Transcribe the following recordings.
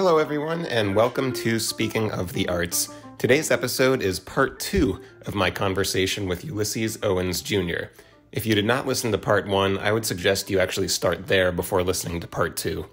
Hello, everyone, and welcome to Speaking of the Arts. Today's episode is part two of my conversation with Ulysses Owens Jr. If you did not listen to part one, I would suggest you actually start there before listening to part two.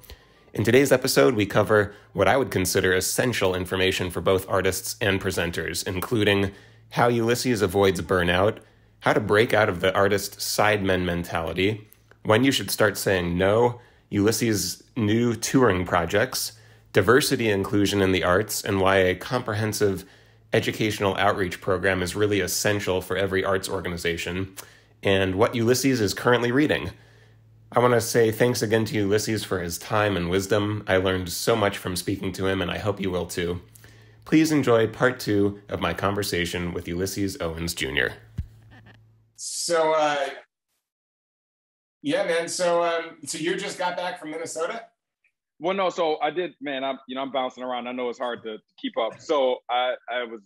In today's episode, we cover what I would consider essential information for both artists and presenters, including how Ulysses avoids burnout, how to break out of the artist sidemen mentality, when you should start saying no, Ulysses' new touring projects, diversity inclusion in the arts, and why a comprehensive educational outreach program is really essential for every arts organization, and what Ulysses is currently reading. I want to say thanks again to Ulysses for his time and wisdom. I learned so much from speaking to him, and I hope you will too. Please enjoy part two of my conversation with Ulysses Owens Jr. So, uh, yeah, man. So, um, so you just got back from Minnesota? Well, no. So I did, man. I'm, you know, I'm bouncing around. I know it's hard to keep up. So I, I was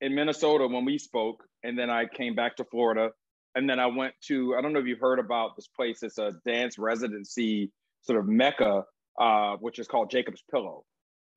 in Minnesota when we spoke, and then I came back to Florida, and then I went to. I don't know if you've heard about this place. It's a dance residency sort of mecca, uh, which is called Jacob's Pillow,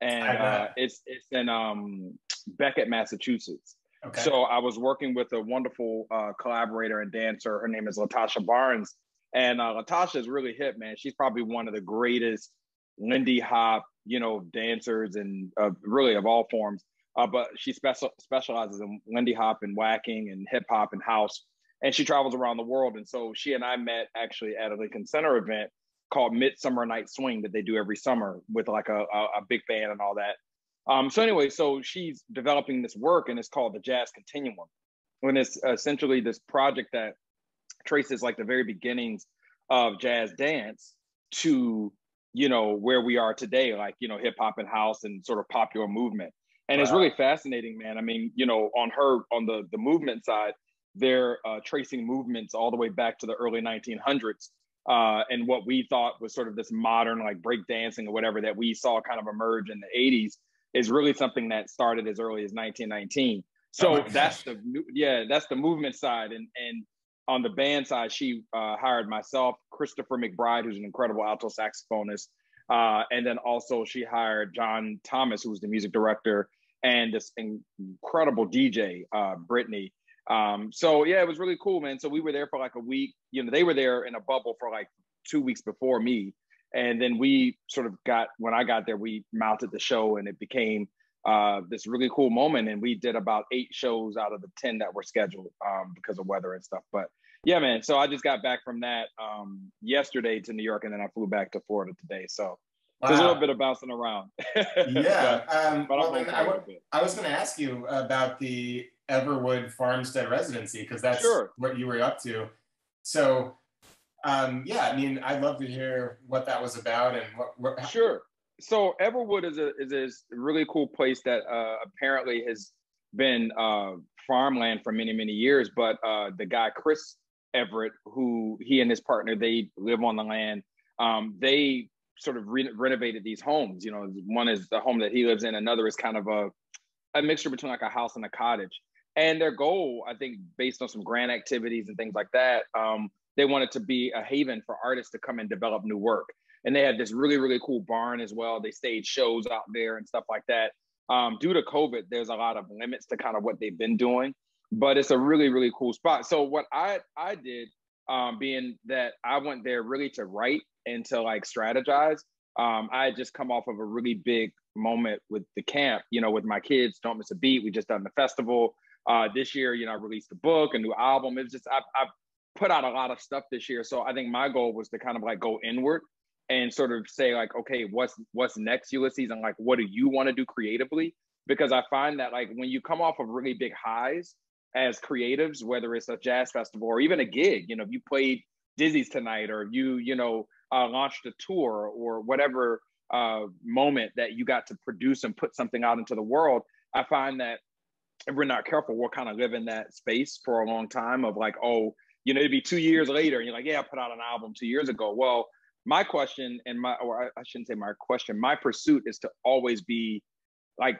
and uh, it's it's in um, Becket, Massachusetts. Okay. So I was working with a wonderful uh, collaborator and dancer. Her name is Latasha Barnes, and uh, Latasha is really hip, man. She's probably one of the greatest Lindy Hop, you know, dancers and uh, really of all forms. Uh, but she special, specializes in Lindy Hop and waacking and hip hop and house. And she travels around the world. And so she and I met actually at a Lincoln Center event called Midsummer Night Swing that they do every summer with like a, a, a big band and all that. Um, so anyway, so she's developing this work and it's called the Jazz Continuum. And it's essentially this project that traces like the very beginnings of jazz dance to you know where we are today like you know hip hop and house and sort of popular movement. And wow. it's really fascinating man. I mean you know on her on the the movement side they're uh, tracing movements all the way back to the early 1900s uh, and what we thought was sort of this modern like break dancing or whatever that we saw kind of emerge in the 80s is really something that started as early as 1919 so oh that's the yeah that's the movement side. And and on the band side, she uh, hired myself, Christopher McBride, who's an incredible alto saxophonist, uh, and then also she hired John Thomas, who's the music director, and this incredible DJ, uh, Brittany. Um, so yeah, it was really cool, man. So we were there for like a week. You know, they were there in a bubble for like two weeks before me, and then we sort of got when I got there, we mounted the show, and it became uh, this really cool moment. And we did about eight shows out of the 10 that were scheduled um, because of weather and stuff. But yeah, man. So I just got back from that um, yesterday to New York and then I flew back to Florida today. So wow. a little bit of bouncing around. yeah. but, um, but well, I, w- I was going to ask you about the Everwood Farmstead residency because that's sure. what you were up to. So, um, yeah, I mean, I'd love to hear what that was about and what. what sure so Everwood is a is a really cool place that uh, apparently has been uh, farmland for many many years. But uh, the guy Chris Everett, who he and his partner they live on the land, um, they sort of re- renovated these homes. You know, one is the home that he lives in, another is kind of a a mixture between like a house and a cottage. And their goal, I think, based on some grant activities and things like that, um, they wanted to be a haven for artists to come and develop new work and they had this really really cool barn as well. They staged shows out there and stuff like that. Um, due to COVID, there's a lot of limits to kind of what they've been doing, but it's a really really cool spot. So what I I did, um, being that I went there really to write and to like strategize. Um, I had just come off of a really big moment with the camp, you know, with my kids. Don't miss a beat. We just done the festival. Uh, this year, you know, I released a book, a new album. It was just I, I put out a lot of stuff this year. So I think my goal was to kind of like go inward and sort of say like okay what's what's next ulysses? And like what do you want to do creatively? Because i find that like when you come off of really big highs as creatives whether it's a jazz festival or even a gig you know if you played dizzy's tonight or you you know uh, launched a tour or whatever uh, moment that you got to produce and put something out into the world i find that if we're not careful we'll kind of live in that space for a long time of like oh you know it'd be two years later and you're like yeah i put out an album two years ago. Well my question and my or I, shouldn't say my question my pursuit is to always be like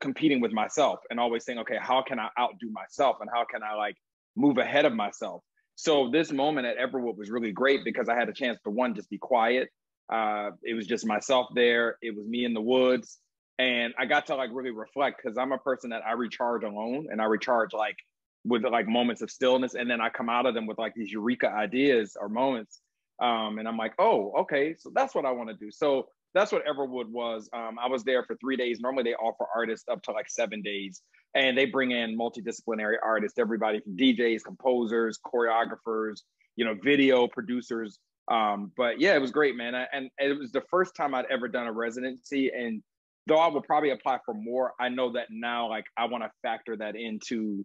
competing with myself and always saying okay how can i outdo myself and how can i like move ahead of myself so this moment at everwood was really great because i had a chance to one just be quiet Uh, it was just myself there. It was me in the woods. And I got to like really reflect because I'm a person that I recharge alone and I recharge like with like moments of stillness. And then I come out of them with like these eureka ideas or moments. Um, and I'm like, oh, okay, so that's what I want to do. So that's what Everwood was. Um, I was there for three days. Normally they offer artists up to like seven days, and they bring in multidisciplinary artists, everybody from DJs, composers, choreographers, you know, video producers. Um, but yeah, it was great, man. And it was the first time I'd ever done a residency. And though I will probably apply for more, I know that now, like, I want to factor that into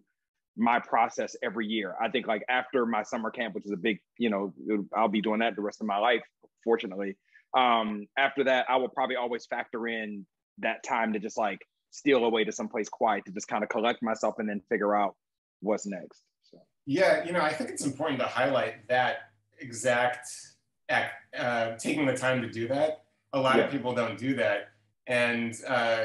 my process every year. I think like after my summer camp, which is a big, you know, I'll be doing that the rest of my life, fortunately. Um, after that, I will probably always factor in that time to just like steal away to someplace quiet to just kind of collect myself and then figure out what's next. So. Yeah, you know, I think it's important to highlight that exact act, uh, taking the time to do that. A lot yeah. of people don't do that, and uh,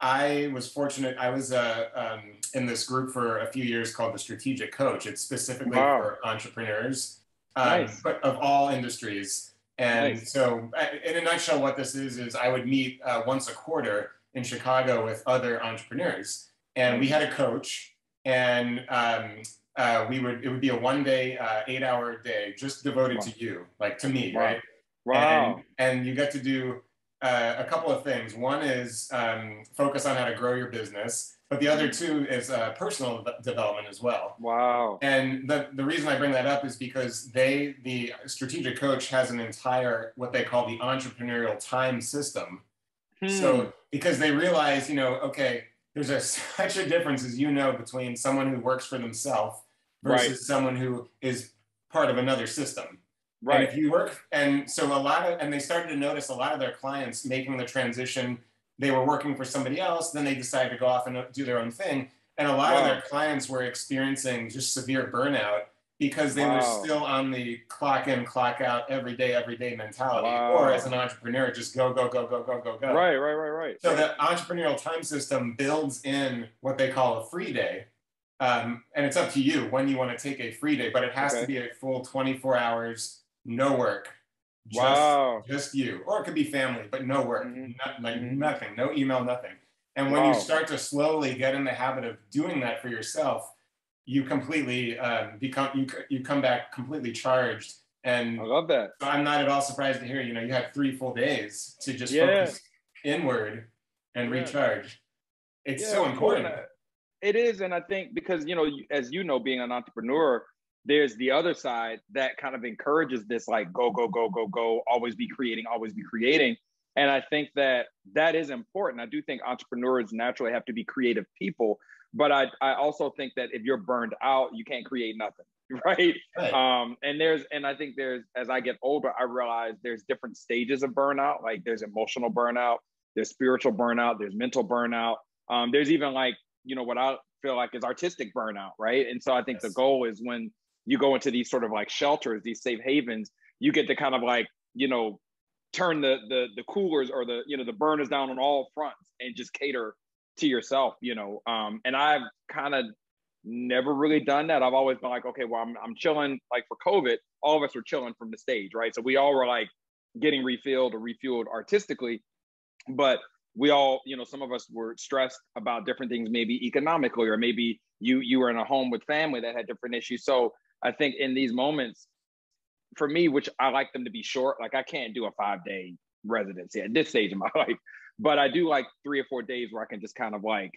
I was fortunate. I was uh, um, in this group for a few years called the Strategic Coach. It's specifically wow. for entrepreneurs, um, nice. but of all industries. And nice. so, in a nutshell, what this is is I would meet uh, once a quarter in Chicago with other entrepreneurs, and we had a coach, and um, uh, we would it would be a one day, uh, eight hour day just devoted wow. to you, like to me, wow. right? Wow. And, and you get to do uh, a couple of things. One is um, focus on how to grow your business, but the other two is uh, personal development as well. Wow. And the, the reason I bring that up is because they, the strategic coach, has an entire what they call the entrepreneurial time system. Hmm. So because they realize, you know, okay, there's a, such a difference, as you know, between someone who works for themselves versus right. someone who is part of another system. Right. And if you work, and so a lot of, and they started to notice a lot of their clients making the transition. They were working for somebody else, then they decided to go off and do their own thing. And a lot wow. of their clients were experiencing just severe burnout because they wow. were still on the clock in, clock out, every day, every day mentality. Wow. Or as an entrepreneur, just go, go, go, go, go, go, go. Right, right, right, right. So the entrepreneurial time system builds in what they call a free day. Um, and it's up to you when you want to take a free day, but it has okay. to be a full 24 hours no work. Just, wow. Just you. Or it could be family, but no work. Mm-hmm. Not, like mm-hmm. nothing. No email, nothing. And when wow. you start to slowly get in the habit of doing that for yourself, you completely um, become you you come back completely charged. And I love that. So I'm not at all surprised to hear you know you had three full days to just yeah. focus inward and yeah. recharge. It's yeah, so important. It is, and I think because you know, as you know, being an entrepreneur, there's the other side that kind of encourages this like go go go go go always be creating always be creating. And i think that that is important. I do think entrepreneurs naturally have to be creative people but i, I also think that if you're burned out you can't create nothing right? right. Um and there's and i think there's as i get older i realize there's different stages of burnout like there's emotional burnout there's spiritual burnout there's mental burnout. Um there's even like you know what i feel like is artistic burnout right? And so i think yes. the goal is when you go into these sort of like shelters, these safe havens, you get to kind of like, you know, turn the the the coolers or the, you know, the burners down on all fronts and just cater to yourself, you know. Um, and I've kind of never really done that. I've always been like, okay, well, I'm I'm chilling like for COVID, all of us were chilling from the stage, right? So we all were like getting refilled or refueled artistically, but we all, you know, some of us were stressed about different things, maybe economically, or maybe you you were in a home with family that had different issues. So I think in these moments, for me, which I like them to be short, like I can't do a five day residency at this stage of my life, but I do like three or four days where I can just kind of like,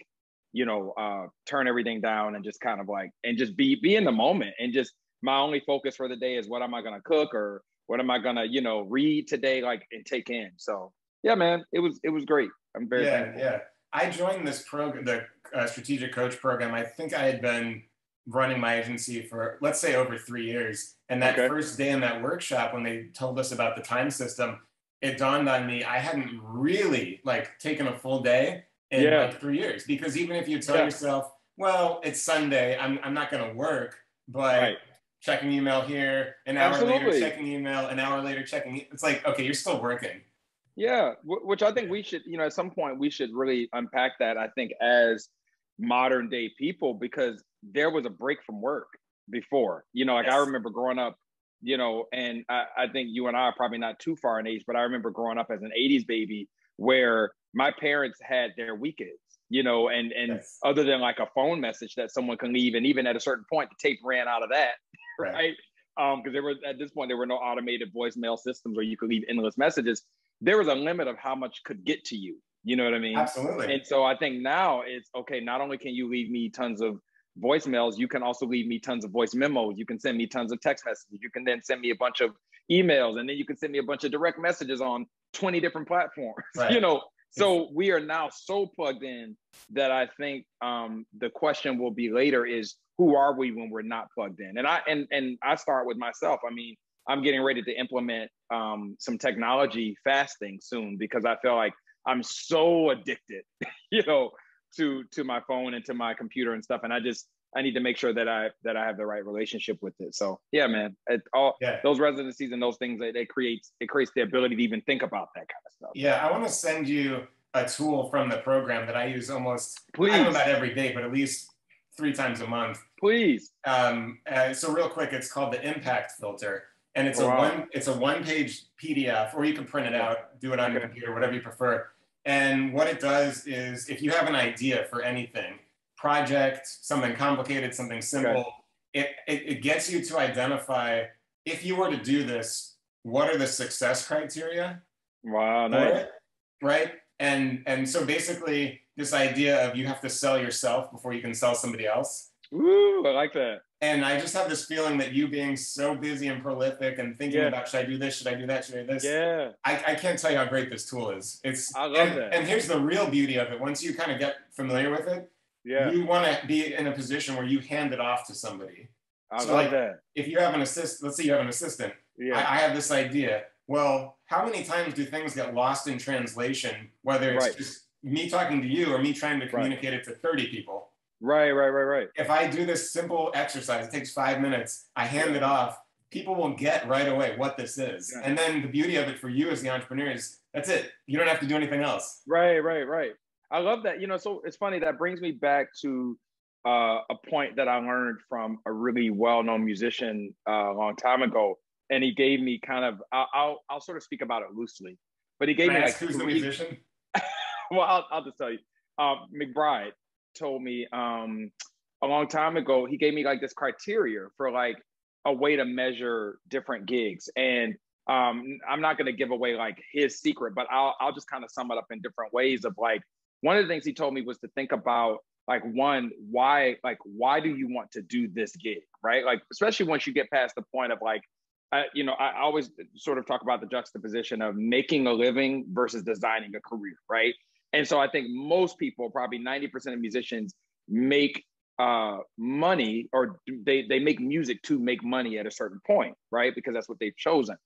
you know, uh, turn everything down and just kind of like, and just be be in the moment and just my only focus for the day is what am I gonna cook or what am I gonna, you know, read today, like and take in. So yeah, man, it was it was great. I'm very yeah, thankful. yeah. I joined this program, the uh, strategic coach program. I think I had been running my agency for let's say over three years. And that okay. first day in that workshop, when they told us about the time system, it dawned on me I hadn't really like taken a full day in yeah. like three years. Because even if you tell yeah. yourself, well, it's Sunday, I'm I'm not gonna work, but right. checking email here, an hour Absolutely. later checking email, an hour later checking it's like, okay, you're still working. Yeah, which I think we should, you know, at some point we should really unpack that. I think as modern day people because there was a break from work before. You know, like yes. I remember growing up, you know, and I, I think you and I are probably not too far in age, but I remember growing up as an 80s baby where my parents had their weekends, you know, and and yes. other than like a phone message that someone can leave, and even at a certain point, the tape ran out of that, right? right? Um, because there was at this point there were no automated voicemail systems where you could leave endless messages. There was a limit of how much could get to you. You know what I mean? Absolutely. And so I think now it's okay. Not only can you leave me tons of voicemails, you can also leave me tons of voice memos. You can send me tons of text messages. You can then send me a bunch of emails, and then you can send me a bunch of direct messages on 20 different platforms. Right. You know, so we are now so plugged in that I think um, the question will be later is who are we when we're not plugged in? And I and and I start with myself. I mean, I'm getting ready to implement um, some technology fasting soon because I feel like I'm so addicted, you know, to to my phone and to my computer and stuff and i just i need to make sure that i that i have the right relationship with it so yeah man it, all yeah. those residencies and those things they, they create it creates the ability to even think about that kind of stuff yeah i want to send you a tool from the program that i use almost Please. i don't know about every day but at least three times a month Please. Um, uh, so real quick, it's called the impact filter, and it's oh, wow. a one it's a one page PDF, or you can print it out, do it on okay. your computer, whatever you prefer. And what it does is if you have an idea for anything, project, something complicated, something simple, okay. it, it, it gets you to identify if you were to do this, what are the success criteria? Wow, nice. It, right? And and so basically this idea of you have to sell yourself before you can sell somebody else. Ooh, I like that. And I just have this feeling that you being so busy and prolific and thinking yeah. about should I do this, should I do that, should I do this? Yeah. I, I can't tell you how great this tool is. It's I love and, that. And here's the real beauty of it. Once you kind of get familiar with it, yeah. you want to be in a position where you hand it off to somebody. I so love like, that. If you have an assist, let's say you have an assistant. Yeah. I, I have this idea. Well, how many times do things get lost in translation, whether it's right. just me talking to you or me trying to communicate right. it to 30 people? Right, right, right, right. If I do this simple exercise, it takes five minutes, I hand it off, people will get right away what this is. Yeah. And then the beauty of it for you as the entrepreneur is that's it. You don't have to do anything else. Right, right, right. I love that. You know, so it's funny that brings me back to uh, a point that I learned from a really well-known musician uh, a long time ago, and he gave me kind of I'll I'll, I'll sort of speak about it loosely, but he gave Can me like who's the musician. well, I'll, I'll just tell you, um, McBride told me um, a long time ago, he gave me like this criteria for like a way to measure different gigs. And um, I'm not going to give away like his secret, but I'll, I'll just kind of sum it up in different ways of like, one of the things he told me was to think about like one why like why do you want to do this gig right like especially once you get past the point of like I, you know I always sort of talk about the juxtaposition of making a living versus designing a career right and so I think most people, probably 90% of musicians, make uh, money or they, they make music to make money at a certain point, right? Because that's what they've chosen.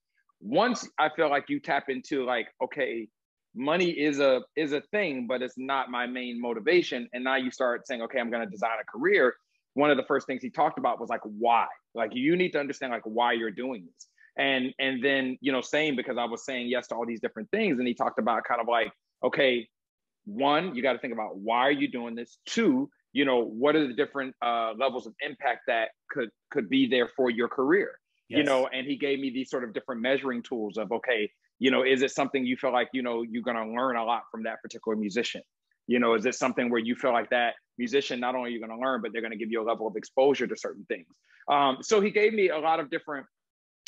Once I feel like you tap into like, okay, money is a is a thing, but it's not my main motivation. And now you start saying, okay, I'm gonna design a career. One of the first things he talked about was like why. Like you need to understand like why you're doing this. And and then, you know, saying because I was saying yes to all these different things. And he talked about kind of like, okay, one, you got to think about why are you doing this? Two, you know, what are the different uh, levels of impact that could could be there for your career? Yes. You know, and he gave me these sort of different measuring tools of okay, you know, is it something you feel like you know you're going to learn a lot from that particular musician? You know, is it something where you feel like that musician not only are you going to learn, but they're going to give you a level of exposure to certain things? Um, so he gave me a lot of different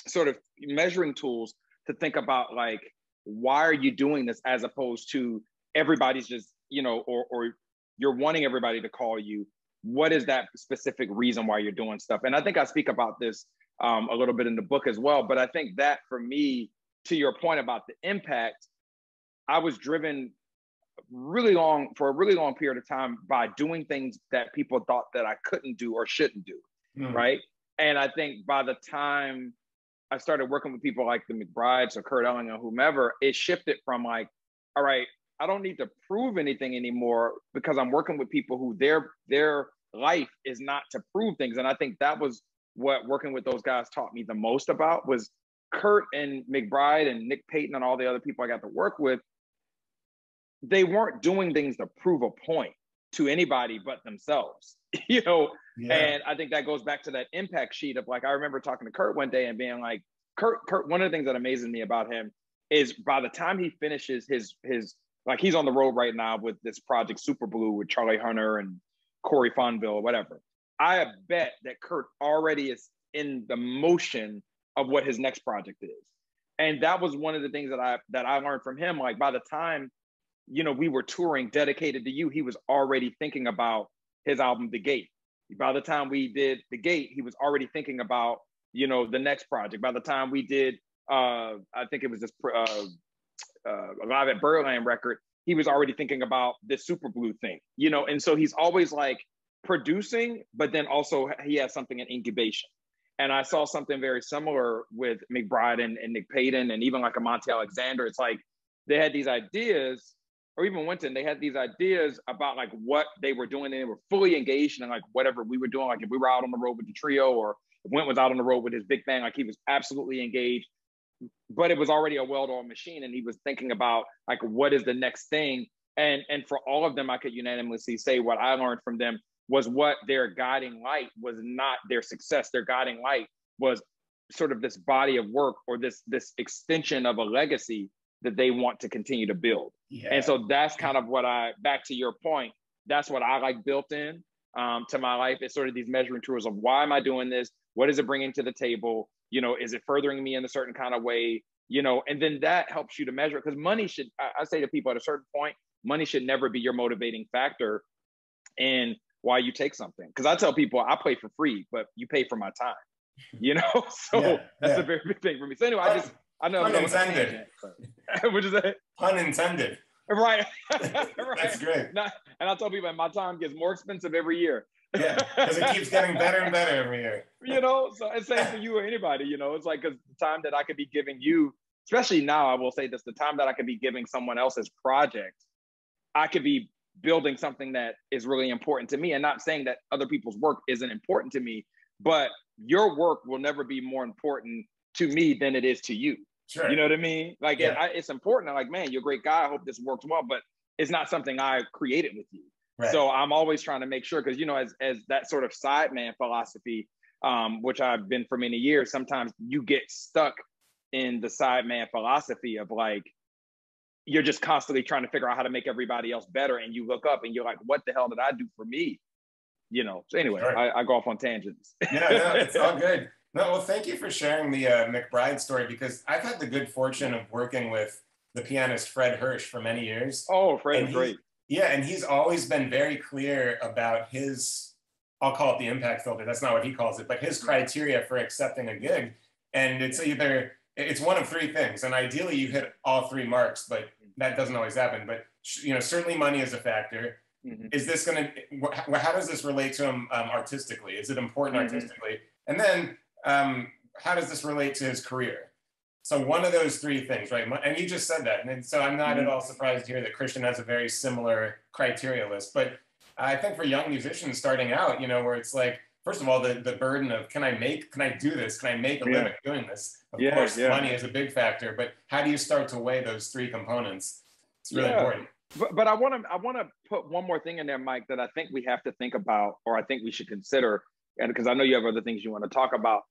sort of measuring tools to think about like why are you doing this as opposed to everybody's just you know or or you're wanting everybody to call you what is that specific reason why you're doing stuff and i think i speak about this um, a little bit in the book as well but i think that for me to your point about the impact i was driven really long for a really long period of time by doing things that people thought that i couldn't do or shouldn't do mm. right and i think by the time i started working with people like the mcbrides or kurt elling or whomever it shifted from like all right I don't need to prove anything anymore because I'm working with people who their their life is not to prove things. And I think that was what working with those guys taught me the most about was Kurt and McBride and Nick Payton and all the other people I got to work with. They weren't doing things to prove a point. to anybody but themselves, you know. Yeah. And I think that goes back to that impact sheet of like I remember talking to Kurt one day and being like, Kurt, Kurt, one of the things that amazes me about him is by the time he finishes his his like he's on the road right now with this project Super Blue with Charlie Hunter and Corey Fonville or whatever. I bet that Kurt already is in the motion of what his next project is. And that was one of the things that I that I learned from him. Like by the time, you know, we were touring dedicated to you, he was already thinking about his album The Gate. By the time we did The Gate, he was already thinking about, you know, the next project. By the time we did uh I think it was this uh uh, live at Birdland record, he was already thinking about this super blue thing, you know, and so he's always like producing, but then also he has something in incubation. And I saw something very similar with McBride and, and Nick Payton and even like a Monty Alexander. It's like they had these ideas, or even Wynton, they had these ideas about like what they were doing. And they were fully engaged in like whatever we were doing. Like if we were out on the road with the trio or if Went was out on the road with his big bang, like he was absolutely engaged. But it was already a well-oiled machine, and he was thinking about like what is the next thing. And and for all of them, I could unanimously say what I learned from them was what their guiding light was not their success. Their guiding light was sort of this body of work or this this extension of a legacy that they want to continue to build. Yeah. And so that's kind of what I back to your point. That's what I like built in um, to my life. It's sort of these measuring tools of why am I doing this? What is it bringing to the table? You know, is it furthering me in a certain kind of way? You know, and then that helps you to measure because money should. I, I say to people at a certain point, money should never be your motivating factor. And why you take something. Because I tell people I play for free, but you pay for my time. You know, so yeah, that's yeah. a very big thing for me. So anyway, I just I know pun intended. Which is that? Pun intended. Right. right. That's great. And I tell people my time gets more expensive every year. Yeah, because it keeps getting better and better every year. you know, so it's same for you or anybody. You know, it's like because the time that I could be giving you, especially now, I will say this: the time that I could be giving someone else's project, I could be building something that is really important to me and not saying that other people's work isn't important to me but your work will never be more important to me than it is to you sure. you know what i mean like yeah. it, it's important I'm like man you're a great guy i hope this works well but it's not something i created with you right. so i'm always trying to make sure because you know as, as that sort of side man philosophy um, which i've been for many years sometimes you get stuck in the side man philosophy of like you're just constantly trying to figure out how to make everybody else better and you look up and you're like what the hell did i do for me? You know so anyway I, I, go off on tangents. Yeah no, it's all good. No well thank you for sharing the uh, mcbride story because i've had the good fortune of working with the pianist fred Hersch for many years. Oh fred great yeah and he's always been very clear about his i'll call it the impact filter that's not what he calls it but his criteria for accepting a gig and it's either it's one of three things and ideally you hit all three marks but that doesn't always happen, but you know, certainly money is a factor. Mm-hmm. Is this going to? How does this relate to him um, artistically? Is it important mm-hmm. artistically? And then, um, how does this relate to his career? So one of those three things, right? And you just said that, and so I'm not mm-hmm. at all surprised here that Christian has a very similar criteria list. But I think for young musicians starting out, you know, where it's like, first of all, the, the burden of can I make, can I do this? Can I make a yeah. living doing this? Of yeah, course, yeah. money is a big factor, but how do you start to weigh those three components? It's really important. But, but I want to I want to put one more thing in there, Mike, that I think we have to think about, or I think we should consider, and because I know you have other things you want to talk about.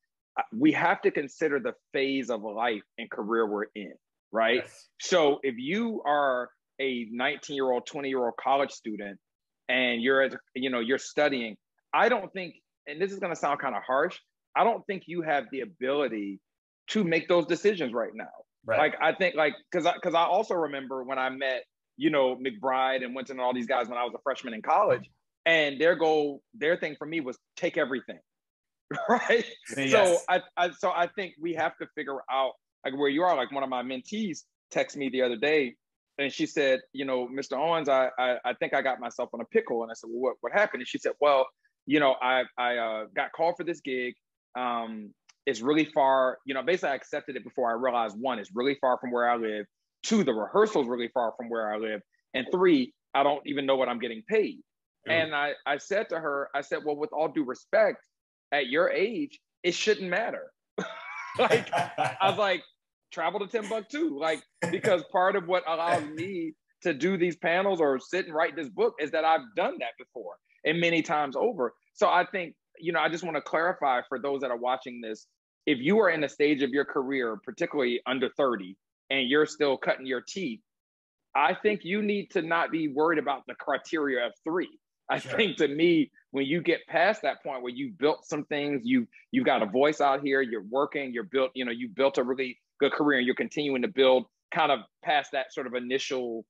We have to consider the phase of life and career we're in, right? Yes. So if you are a 19 year old, 20 year old college student, and you're you know you're studying, I don't think and this is going to sound kind of harsh, I don't think you have the ability to make those decisions right now. Right. Like I think like because I because I also remember when I met you know McBride and Wynton and all these guys when I was a freshman in college, and their goal, their thing for me was take everything, right? Yes. So I, I so I think we have to figure out like where you are. Like one of my mentees texted me the other day, and she said, you know, Mr. Owens, I I, I think I got myself on a pickle, and I said, well, what what happened? And she said, well, you know, I I uh, got called for this gig. Um, it's really far. You know, basically, I accepted it before I realized one, it's really far from where I live. Two, the rehearsal's really far from where I live, and three, I don't even know what I'm getting paid. Mm. And I I said to her, I said, well, with all due respect, at your age, it shouldn't matter. like I was like, travel to Timbuktu, like because part of what allows me to do these panels or sit and write this book is that I've done that before and many times over. So I think, you know, I just want to clarify for those that are watching this if you are in a stage of your career, particularly under 30, and you're still cutting your teeth, I think you need to not be worried about the criteria of three. I sure. think to me, when you get past that point where you built some things, you you've got a voice out here, you're working, you're built, you know, you built a really good career and you're continuing to build kind of past that sort of initial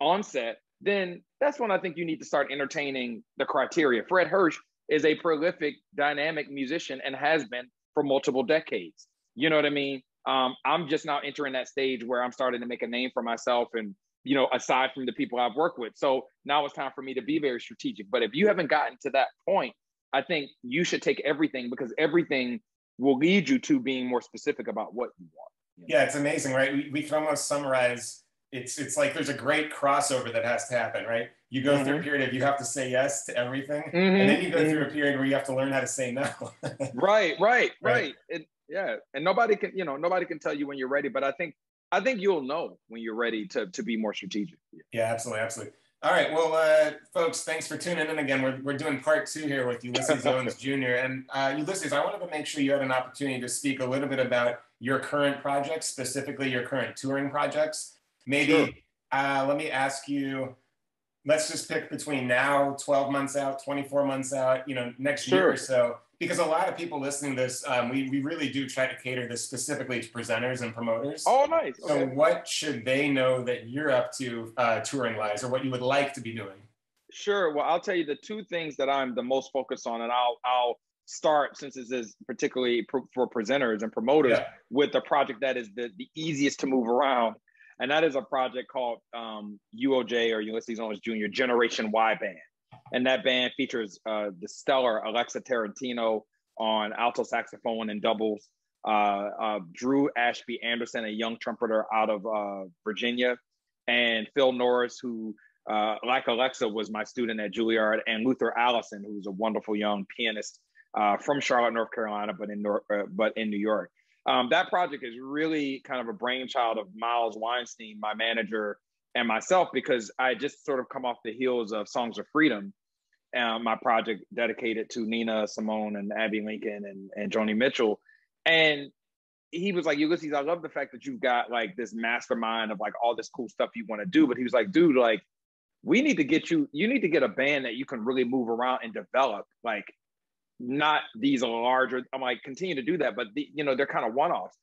onset, then that's when I think you need to start entertaining the criteria. Fred Hersch is a prolific, dynamic musician and has been for multiple decades. You know what I mean? Um, I'm just now entering that stage where I'm starting to make a name for myself and you know, aside from the people I've worked with. So now it's time for me to be very strategic. But if you haven't gotten to that point, I think you should take everything because everything will lead you to being more specific about what you want. You know? Yeah, it's amazing, right? We, we can almost summarize it's it's like there's a great crossover that has to happen, right? You go mm-hmm. through a mm-hmm. period of you have to say yes to everything, mm-hmm. and then you go mm-hmm. through a period where you have to learn how to say no. right, right, right. right. It, yeah, and nobody can, you know, nobody can tell you when you're ready, but I think I think you'll know when you're ready to to be more strategic. Yeah, absolutely, absolutely. All right, well, uh, folks, thanks for tuning in again. We're, we're doing part two here with Ulysses Owens Jr. And uh, Ulysses, I wanted to make sure you had an opportunity to speak a little bit about your current projects, specifically your current touring projects. Maybe sure. uh, let me ask you, let's just pick between now, 12 months out, 24 months out, you know, next sure. year or so because a lot of people listening to this, um, we, we really do try to cater this specifically to presenters and promoters. Oh, nice. So, okay. what should they know that you're up to uh, touring wise, or what you would like to be doing? Sure. Well, I'll tell you the two things that I'm the most focused on, and I'll I'll start since this is particularly for presenters and promoters yeah. with the project that is the, the easiest to move around, and that is a project called um, UOJ or Ulysses Owens Jr. Generation Y Band and that band features uh, the stellar Alexa Tarantino on alto saxophone and doubles, uh, uh, Drew Ashby Anderson, a young trumpeter out of uh, Virginia, and Phil Norris, who, uh, like Alexa, was my student at Juilliard, and Luther Allison, who's a wonderful young pianist uh, from Charlotte, North Carolina, but in North, but in New York. Um, that project is really kind of a brainchild of Miles Weinstein, my manager, and myself because I just sort of come off the heels of Songs of Freedom, uh, my project dedicated to Nina Simone and Abbey Lincoln and, and Joni Mitchell. And he was like, Ulysses, I love the fact that you've got like this mastermind of like all this cool stuff you want to do. But he was like, dude, like, we need to get you, you need to get a band that you can really move around and develop. Like, not these larger, I'm like, continue to do that, but the, you know, they're kind of one-offs.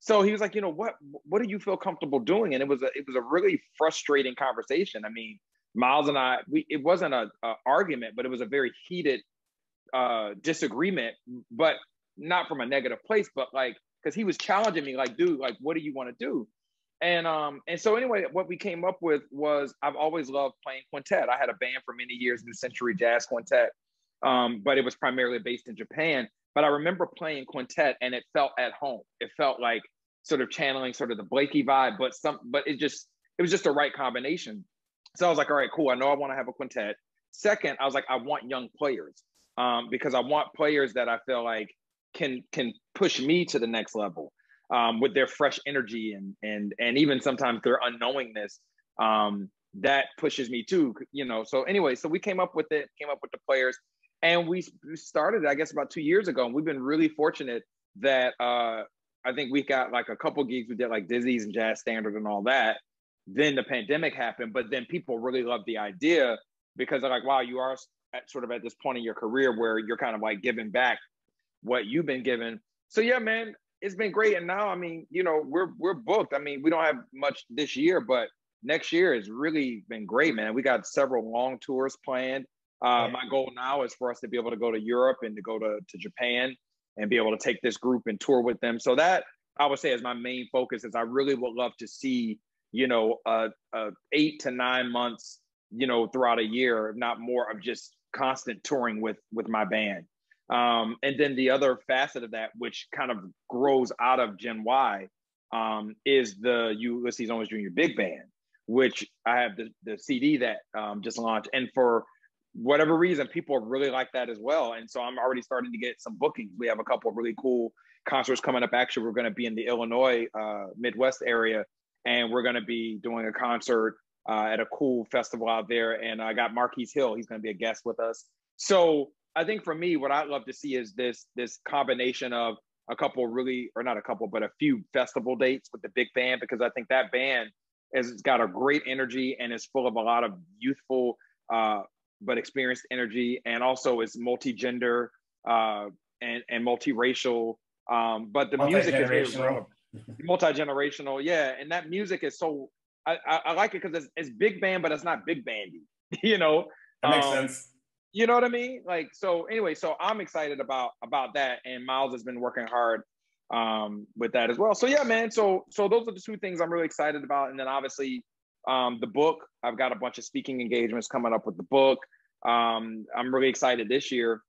So he was like, you know, what what do you feel comfortable doing? And it was a it was a really frustrating conversation. I mean, Miles and I, we it wasn't a, a argument, but it was a very heated uh, disagreement, but not from a negative place, but like because he was challenging me, like, dude, like, what do you want to do? And um, and so anyway, what we came up with was I've always loved playing quintet. I had a band for many years, New Century Jazz Quintet, um, but it was primarily based in Japan. But I remember playing quintet and it felt at home. It felt like sort of channeling sort of the Blakey vibe, but some, but it just, it was just the right combination. So I was like, all right, cool. I know I want to have a quintet. Second, I was like, I want young players um, because I want players that I feel like can can push me to the next level um, with their fresh energy and and and even sometimes their unknowingness. Um, that pushes me too, you know. So anyway, so we came up with it, came up with the players, and we started, I guess, about two years ago. And we've been really fortunate that uh, I think we got like a couple gigs we did like Dizzy's and Jazz Standard and all that. Then the pandemic happened, but then people really loved the idea because they're like, wow, you are at sort of at this point in your career where you're kind of like giving back what you've been given. So yeah, man, it's been great. And now, I mean, you know, we're we're booked. I mean, we don't have much this year, but next year has really been great, man. We got several long tours planned. Uh, my goal now is for us to be able to go to Europe and to go to, to Japan and be able to take this group and tour with them. So that I would say is my main focus is I really would love to see, you know, uh, uh, eight to nine months, you know, throughout a year, if not more of just constant touring with, with my band. Um, and then the other facet of that, which kind of grows out of Gen Y, um, is the Ulysses Owens Jr. Big Band, which I have the, the CD that um, just launched. And for whatever reason, people really like that as well. And so I'm already starting to get some bookings. We have a couple of really cool concerts coming up. Actually, we're going to be in the Illinois uh, Midwest area, and we're going to be doing a concert uh, at a cool festival out there. And I got Marquis Hill. He's going to be a guest with us. So I think for me, what I'd love to see is this this combination of a couple really, or not a couple, but a few festival dates with the big band because I think that band has got a great energy and is full of a lot of youthful uh, but experienced energy, and also is multi-gender uh, and and multiracial. Um, but the music is multi-generational, yeah, and that music is so I, I, I like it because it's, it's, big band, but it's not big bandy. you know, that makes um, sense. You know what I mean? Like so. Anyway, so I'm excited about about that, and Miles has been working hard um, with that as well. So yeah, man. So so those are the two things I'm really excited about, and then obviously um, the book. I've got a bunch of speaking engagements coming up with the book. Um, I'm really excited this year.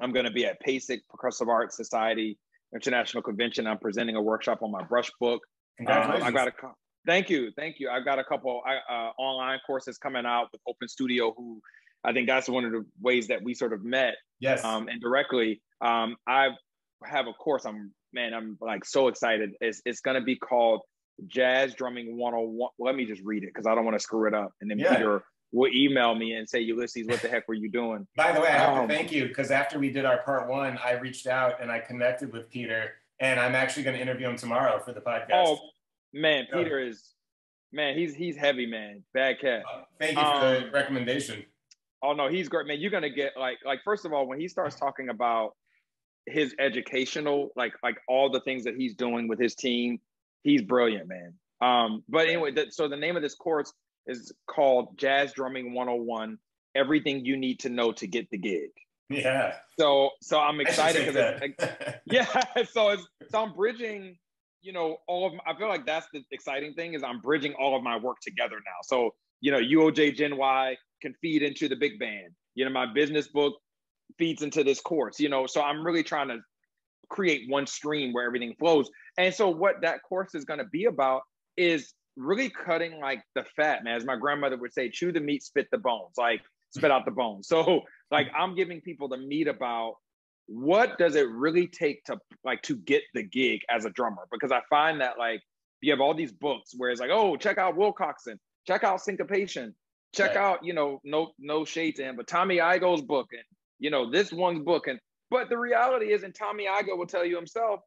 I'm going to be at PASIC Percussive Arts Society International Convention. I'm presenting a workshop on my brush book. Um, I got a thank you, thank you. I've got a couple uh, online courses coming out with Open Studio, who I think that's one of the ways that we sort of met. Yes. Um, and directly, um, I have a course. I'm man, I'm like so excited. It's it's going to be called Jazz Drumming 101. Let me just read it because I don't want to screw it up. And then yeah. Peter will email me and say, Ulysses, what the heck were you doing? By the way, I have um, to thank you because after we did our part one, I reached out and I connected with Peter, and I'm actually going to interview him tomorrow for the podcast. Oh man, Peter is man. He's he's heavy, man. Bad cat. Uh, thank you for um, the recommendation. Oh no, he's great, man. You're gonna get like like first of all, when he starts talking about his educational, like like all the things that he's doing with his team, he's brilliant, man. Um, but anyway, so the name of this course is called Jazz Drumming 101 Everything You Need to Know to Get the Gig. Yeah. So so I'm excited because yeah, so it's so I'm bridging, you know, all of my, I feel like that's the exciting thing is I'm bridging all of my work together now. So, you know, UOJ Gen Y can feed into the big band. You know, my business book feeds into this course, you know. So I'm really trying to create one stream where everything flows. And so what that course is going to be about is really cutting like the fat, man. As my grandmother would say, chew the meat, spit the bones, like spit out the bones. So like I'm giving people the meat about what does it really take to like to get the gig as a drummer? Because I find that like you have all these books where it's like, oh, check out Wilcoxon, check out Syncopation, check right. out, you know, no no shade to him, but Tommy Igoe's book and you know this one's book. And but the reality is, and Tommy Igoe will tell you himself,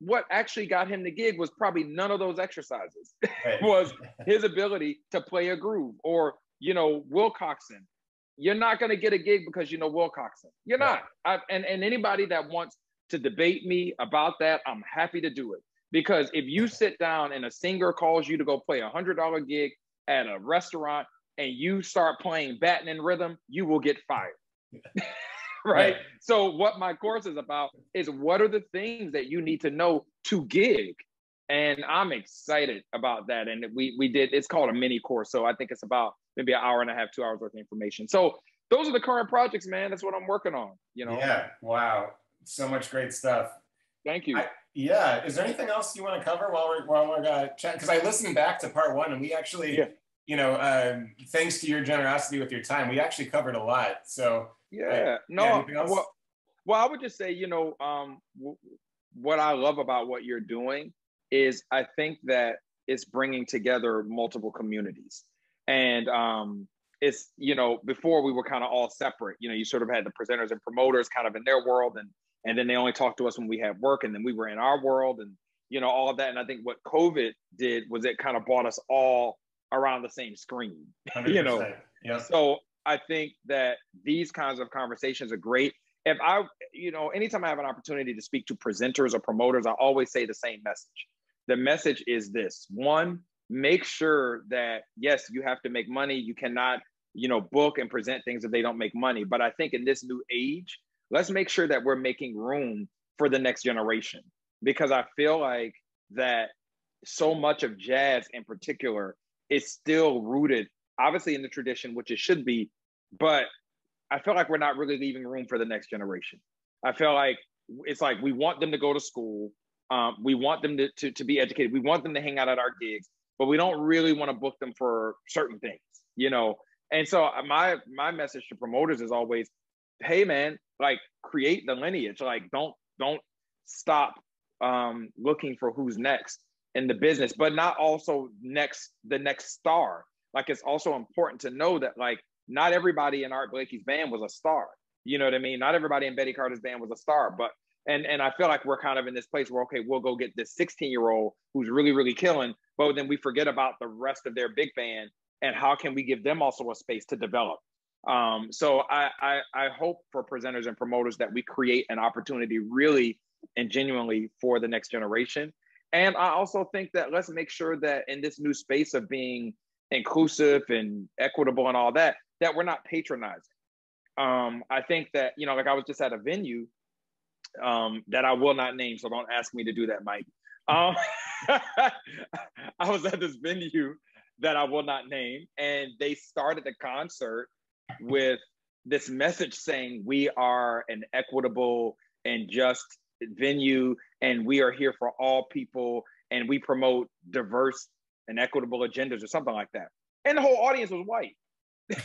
what actually got him the gig was probably none of those exercises. Right. was his ability to play a groove. Or, you know, Wilcoxon. You're not going to get a gig because you know Wilcoxon. You're right. not. I, and, and anybody that wants to debate me about that, I'm happy to do it. Because if you sit down and a singer calls you to go play a hundred dollar gig at a restaurant and you start playing baton and rhythm, you will get fired. right? So what my course is about is what are the things that you need to know to gig. And I'm excited about that. And we we did it's called a mini course. So I think it's about maybe an hour and a half, two hours worth of information. So those are the current projects, man. That's what I'm working on. You know. Yeah. Wow. So much great stuff. Thank you. I, yeah. Is there anything else you want to cover while we're while we're uh, chatting? Because I listened back to part one, and we actually, yeah. you know, um, thanks to your generosity with your time, we actually covered a lot. So yeah, no. Well, well, I would just say, you know, um, w- what I love about what you're doing is I think that it's bringing together multiple communities, and um, it's you know before we were kind of all separate. You know, you sort of had the presenters and promoters kind of in their world, and and then they only talked to us when we had work, and then we were in our world, and you know all of that. And I think what COVID did was it kind of brought us all around the same screen. you know, yeah. So I think that these kinds of conversations are great. If I, you know, anytime I have an opportunity to speak to presenters or promoters, I always say the same message. The message is this one, make sure that, yes, you have to make money. You cannot, you know, book and present things if they don't make money. But I think in this new age, let's make sure that we're making room for the next generation because I feel like that so much of jazz in particular is still rooted obviously in the tradition, which it should be, but I feel like we're not really leaving room for the next generation. I feel like it's like we want them to go to school, um, we want them to, to, to be educated, we want them to hang out at our gigs, but we don't really want to book them for certain things, you know. And so uh, my my message to promoters is always, hey man, like create the lineage, like don't don't stop um, looking for who's next in the business, but not also next the next star like it's also important to know that like not everybody in Art Blakey's band was a star. You know what I mean? Not everybody in Betty Carter's band was a star, but and and I feel like we're kind of in this place where okay, we'll go get this 16 year old who's really really killing, but then we forget about the rest of their big band and how can we give them also a space to develop. Um, so I, I I hope for presenters and promoters that we create an opportunity really and genuinely for the next generation. And I also think that let's make sure that in this new space of being inclusive and equitable and all that, that we're not patronizing. Um, I think that, you know, like I was just at a venue um, that I will not name, so don't ask me to do that, Mike. Um, I was at this venue that I will not name, and they started the concert with this message saying, We are an equitable and just venue, and we are here for all people, and we promote diverse and equitable agendas, or something like that. And the whole audience was white.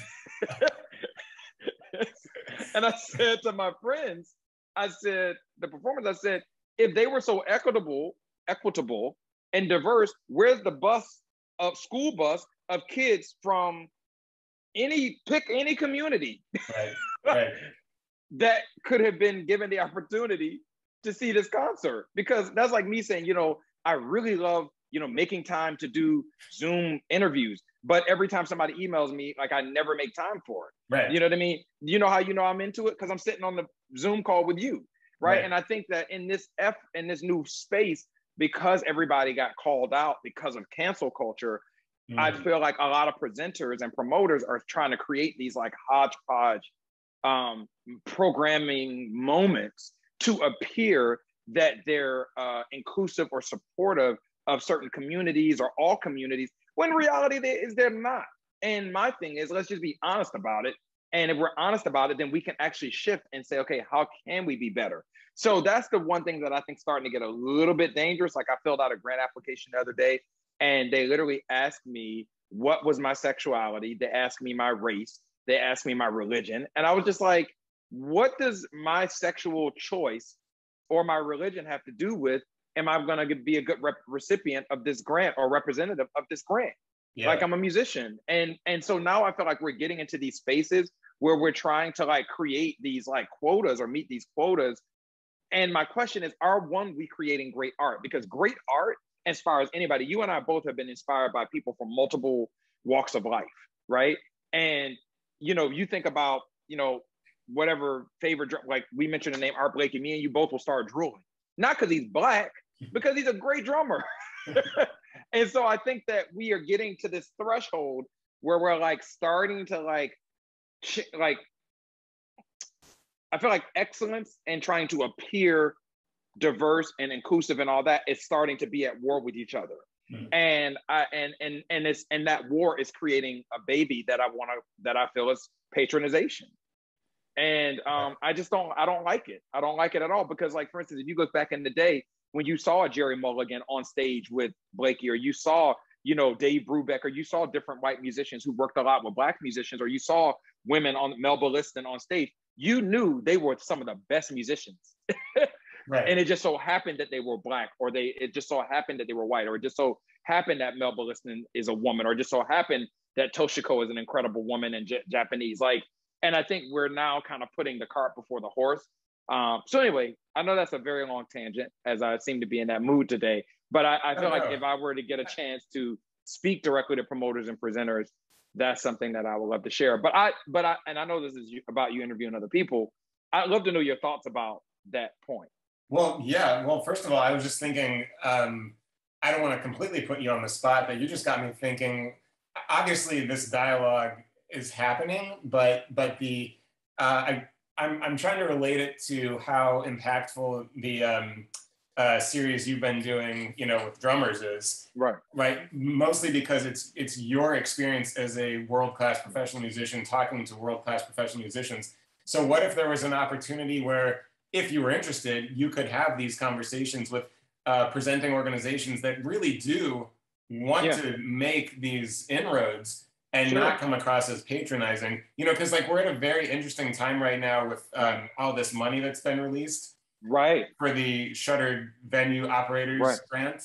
and I said to my friends, I said, the performers, I said, if they were so equitable, equitable and diverse, where's the bus of school bus of kids from any pick any community right, right. that could have been given the opportunity to see this concert? Because that's like me saying, you know, I really love, you know, making time to do Zoom interviews. But every time somebody emails me, like I never make time for it. Right. You know what I mean? You know how you know I'm into it? Because I'm sitting on the Zoom call with you. Right? right. And I think that in this F in this new space, because everybody got called out because of cancel culture, mm. I feel like a lot of presenters and promoters are trying to create these like hodgepodge um, programming moments to appear that they're uh, inclusive or supportive of certain communities or all communities when reality is they're not. And my thing is, let's just be honest about it. And if we're honest about it, then we can actually shift and say, okay, how can we be better? So that's the one thing that I think starting to get a little bit dangerous. Like I filled out a grant application the other day, and they literally asked me what was my sexuality. They asked me my race. They asked me my religion, and I was just like, what does my sexual choice or my religion have to do with am I going to be a good rep- recipient of this grant or representative of this grant? Yeah. Like I'm a musician, and and so now I feel like we're getting into these spaces where we're trying to like create these like quotas or meet these quotas. And my question is, are one we creating great art? Because great art inspires anybody. You and I both have been inspired by people from multiple walks of life, right? And you know, you think about you know whatever favorite like we mentioned the name Art Blakey, me and you both will start drooling. Not because he's black, because he's a great drummer. and so I think that we are getting to this threshold where we're like starting to like like I feel like excellence and trying to appear diverse and inclusive and all that is starting to be at war with each other. Mm-hmm. And I and and and it's and that war is creating a baby that I want to that I feel is patronization. And um, I just don't I don't like it. I don't like it at all because like for instance, if you look back in the day, when you saw Gerry Mulligan on stage with Blakey, or you saw, you know, Dave Brubeck, or you saw different white musicians who worked a lot with black musicians, or you saw women on Melba Liston on stage, you knew they were some of the best musicians. right. And it just so happened that they were black, or they it just so happened that they were white, or it just so happened that Melba Liston is a woman, or just so happened that Toshiko is an incredible woman and J- Japanese. Like, and I think we're now kind of putting the cart before the horse. Um, so anyway, I know that's a very long tangent, as I seem to be in that mood today. But I, I feel like if I were to get a chance to speak directly to promoters and presenters, that's something that I would love to share. But I, but I, and I know this is about you interviewing other people. I'd love to know your thoughts about that point. Well, yeah. Well, first of all, I was just thinking. Um, I don't want to completely put you on the spot, but you just got me thinking. Obviously, this dialogue is happening, but but the uh, I I'm, I'm trying to relate it to how impactful the um, uh, series you've been doing, you know, with drummers is. Right. Right. Mostly because it's it's your experience as a world class professional musician talking to world class professional musicians. So what if there was an opportunity where, if you were interested, you could have these conversations with uh, presenting organizations that really do want yeah. to make these inroads and sure. not come across as patronizing. You know, because like we're at a very interesting time right now with um, all this money that's been released. Right. For the shuttered venue operators right. grant.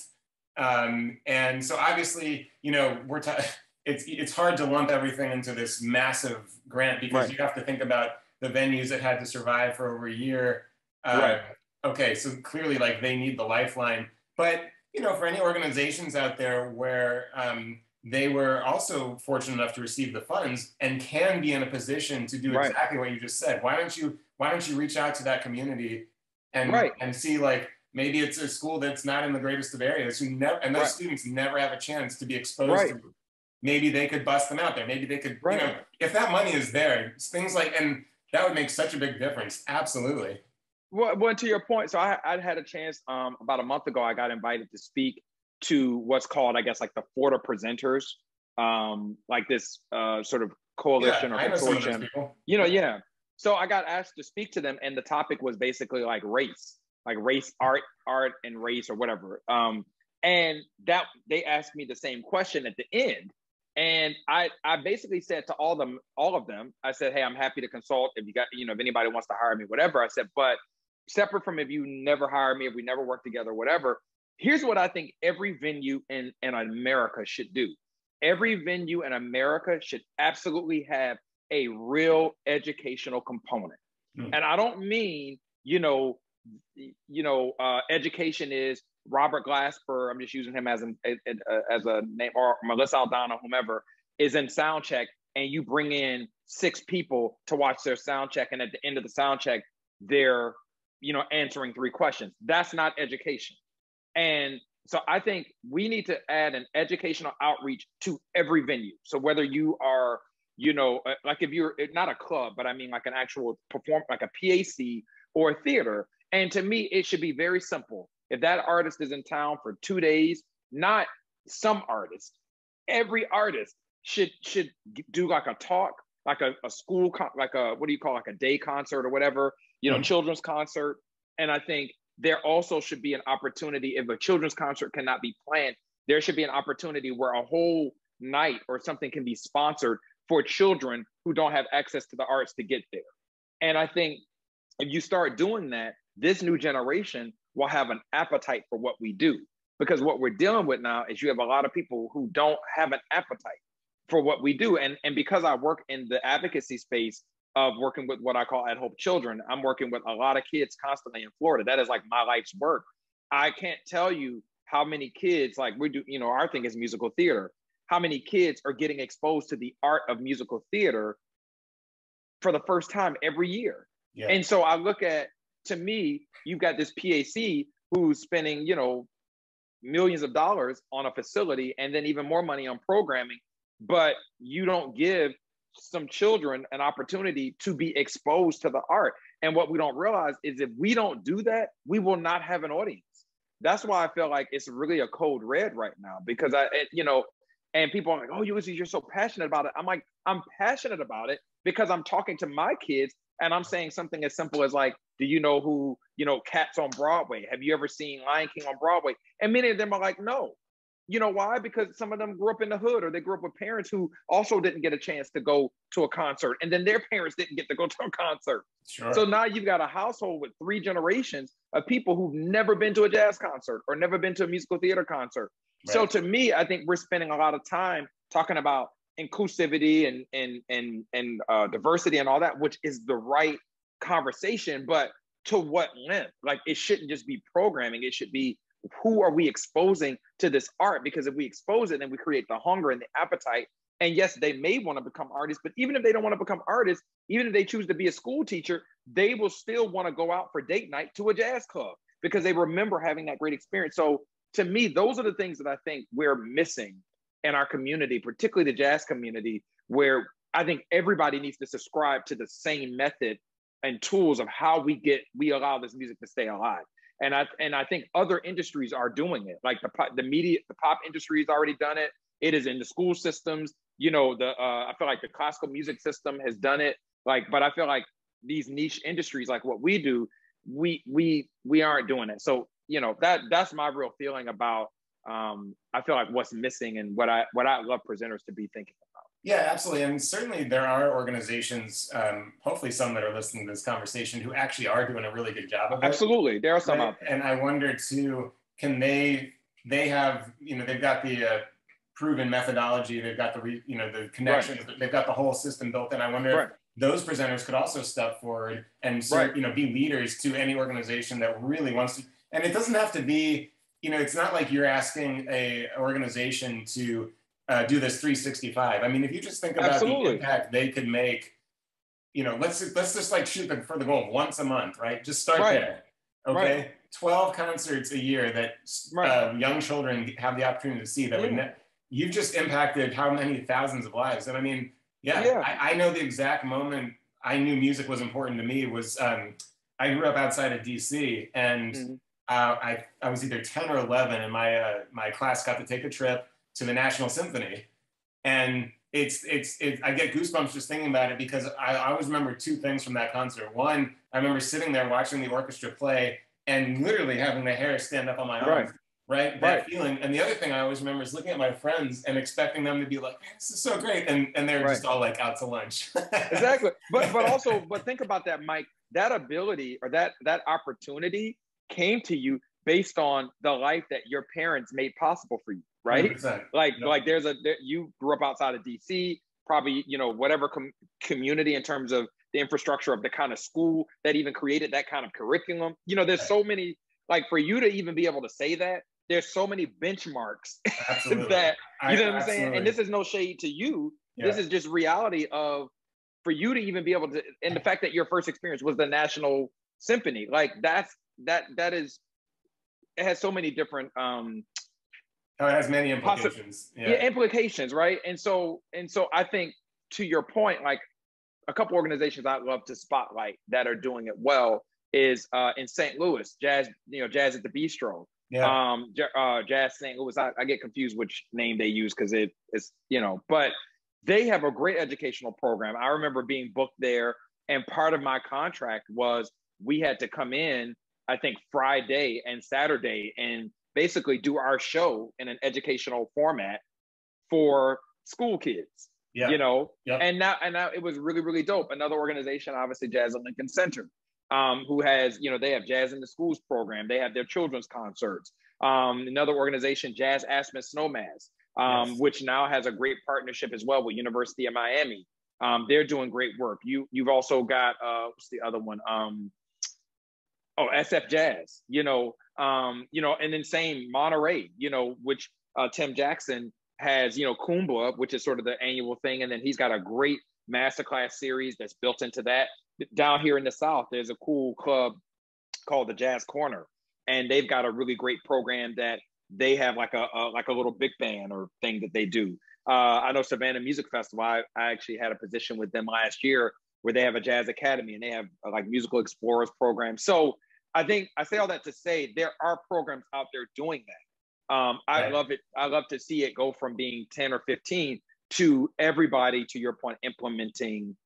Um, and so obviously, you know, we're ta- it's it's hard to lump everything into this massive grant because right. you have to think about the venues that had to survive for over a year. Uh, right. Okay, so clearly, like they need the lifeline. But you know, for any organizations out there where um, they were also fortunate enough to receive the funds and can be in a position to do right. exactly what you just said, why don't you why don't you reach out to that community and right. and see like maybe it's a school that's not in the greatest of areas who never and those students never have a chance to be exposed to maybe they could bust them out there. Maybe they could, right. you know, if that money is there, things like, and that would make such a big difference. Absolutely. Well, well to your point, so I, I had a chance um, about a month ago. I got invited to speak to what's called, I guess, like the Florida presenters, um, like this uh, sort of coalition yeah, or consortium. You know, yeah. So I got asked to speak to them, and the topic was basically like race, like race, art, art, and race, or whatever. Um, and that they asked me the same question at the end, and I, I basically said to all them, all of them, I said, hey, I'm happy to consult if you got, you know, if anybody wants to hire me, whatever. I said, but separate from if you never hire me, if we never work together, whatever. Here's what I think every venue in, in America should do. Every venue in America should absolutely have a real educational component. Mm. And I don't mean, you know, you know, uh, education is Robert Glasper, I'm just using him as an as a name, or Melissa Aldana, whomever, is in sound check, and you bring in six people to watch their sound check, and at the end of the sound check, they're you know answering three questions. That's not education, and so I think we need to add an educational outreach to every venue. So whether you are you know, uh, like if you're not a club, but I mean like an actual perform, like a PAC or a theater. And to me, it should be very simple if that artist is in town for two days, not some artist, every artist should should do like a talk, like a, a school, con- like a what do you call like a day concert or whatever, you know, mm-hmm. children's concert. And I think there also should be an opportunity if a children's concert cannot be planned, there should be an opportunity where a whole night or something can be sponsored for children who don't have access to the arts to get there. And I think if you start doing that, this new generation will have an appetite for what we do. Because what we're dealing with now is you have a lot of people who don't have an appetite for what we do. And, and because I work in the advocacy space of working with what I call at Hope Children, I'm working with a lot of kids constantly in Florida. That is like my life's work. I can't tell you how many kids, like we do, you know, our thing is musical theater, how many kids are getting exposed to the art of musical theater for the first time every year. Yeah. And so I look at to me, you've got this PAC who's spending, you know, millions of dollars on a facility and then even more money on programming, but you don't give some children an opportunity to be exposed to the art. And what we don't realize is if we don't do that, we will not have an audience. That's why I feel like it's really a code red right now because I, you know, and people are like, "Oh, Ulysses, you're so passionate about it." I'm like, I'm passionate about it because I'm talking to my kids and I'm saying something as simple as like, do you know who, you know, Cats on Broadway? Have you ever seen Lion King on Broadway? And many of them are like, no. You know why? Because some of them grew up in the hood or they grew up with parents who also didn't get a chance to go to a concert. And then their parents didn't get to go to a concert. Sure. So now you've got a household with three generations of people who've never been to a jazz concert or never been to a musical theater concert. Right. So to me, I think we're spending a lot of time talking about inclusivity and and and and uh, diversity and all that, which is the right conversation. But to what length? Like it shouldn't just be programming. It should be who are we exposing to this art? Because if we expose it, then we create the hunger and the appetite. And yes, they may want to become artists, but even if they don't want to become artists, even if they choose to be a school teacher, they will still want to go out for date night to a jazz club because they remember having that great experience. So to me, those are the things that I think we're missing in our community, particularly the jazz community, where I think everybody needs to subscribe to the same method and tools of how we get we allow this music to stay alive. And I and I think other industries are doing it. Like the the media, the pop industry has already done it. It is in the school systems. You know, the uh, I feel like the classical music system has done it. Like, but I feel like these niche industries, like what we do, we we we aren't doing it. So you know that that's my real feeling about um, I feel like what's missing and what I what I love presenters to be thinking. Yeah, absolutely, and certainly there are organizations, um, hopefully some that are listening to this conversation, who actually are doing a really good job of it. Absolutely, there are some out there. And I wonder too, can they they have you know they've got the uh, proven methodology. They've got the you know the connections. Right. They've got the whole system built in. I wonder right. if those presenters could also step forward and right. you know be leaders to any organization that really wants to. And it doesn't have to be you know it's not like you're asking a organization to uh, do this 365. I mean, if you just think about Absolutely. the impact they could make, you know, let's let's just like shoot them for the goal once a month, right? Just start right. there. Okay, right. 12 concerts a year that right. uh, young children have the opportunity to see. That yeah. would ne- you've just impacted how many thousands of lives. And I mean, yeah, yeah. I, I, know the exact moment I knew music was important to me was um, I grew up outside of DC and. Mm-hmm. Uh, I, I was either 10 or 11 and my, uh, my class got to take a trip to the National Symphony. And it's, it's, it, I get goosebumps just thinking about it because I, I always remember two things from that concert. One, I remember sitting there watching the orchestra play and literally having the hair stand up on my arms. Right. Right, that right. feeling. And the other thing I always remember is looking at my friends and expecting them to be like, "This is so great," and and they're right. just all like out to lunch. exactly, but but also, but think about that, Mike. That ability or that that opportunity came to you based on the life that your parents made possible for you right? 100%. Like yep. like there's a there, you grew up outside of DC, probably you know whatever com- community in terms of the infrastructure of the kind of school that even created that kind of curriculum. You know, there's so many like for you to even be able to say that. There's so many benchmarks that you know I, what I'm saying. And this is no shade to you. Yeah. This is just reality of for you to even be able to, and the fact that your first experience was the National Symphony, like that's that that is it has so many different um Oh, it has many implications. yeah. yeah, implications, right? And so, and so, I think to your point, like a couple organizations I'd love to spotlight that are doing it well is uh, in St. Louis, Jazz, you know, Jazz at the Bistro. Yeah. Um, uh, Jazz St. Louis. I, I, get confused which name they use because it is, you know, but they have a great educational program. I remember being booked there, and part of my contract was we had to come in, I think Friday and Saturday, and basically do our show in an educational format for school kids. Yeah. You know, yep. and now and now it was really really dope. Another organization, obviously, Jazz at Lincoln Center, um, who has you know they have Jazz in the Schools program. They have their children's concerts. Um, another organization, Jazz Aspen Snowmass, um, yes. which now has a great partnership as well with University of Miami. Um, they're doing great work. You you've also got uh, what's the other one? Um, oh, SF Jazz. You know, um, you know, and then same Monterey, you know, which uh, Tim Jackson has, you know, Kuumbwa, which is sort of the annual thing, and then he's got a great masterclass series that's built into that. Down here in the South, there's a cool club called the Jazz Corner, and they've got a really great program that they have like a, a like a little big band or thing that they do. Uh, I know Savannah Music Festival. I, I actually had a position with them last year where they have a jazz academy and they have uh, like musical explorers program. So I think I say all that to say there are programs out there doing that. Um, I right. love it. I love to see it go from being 10 or 15 to everybody, to your point, implementing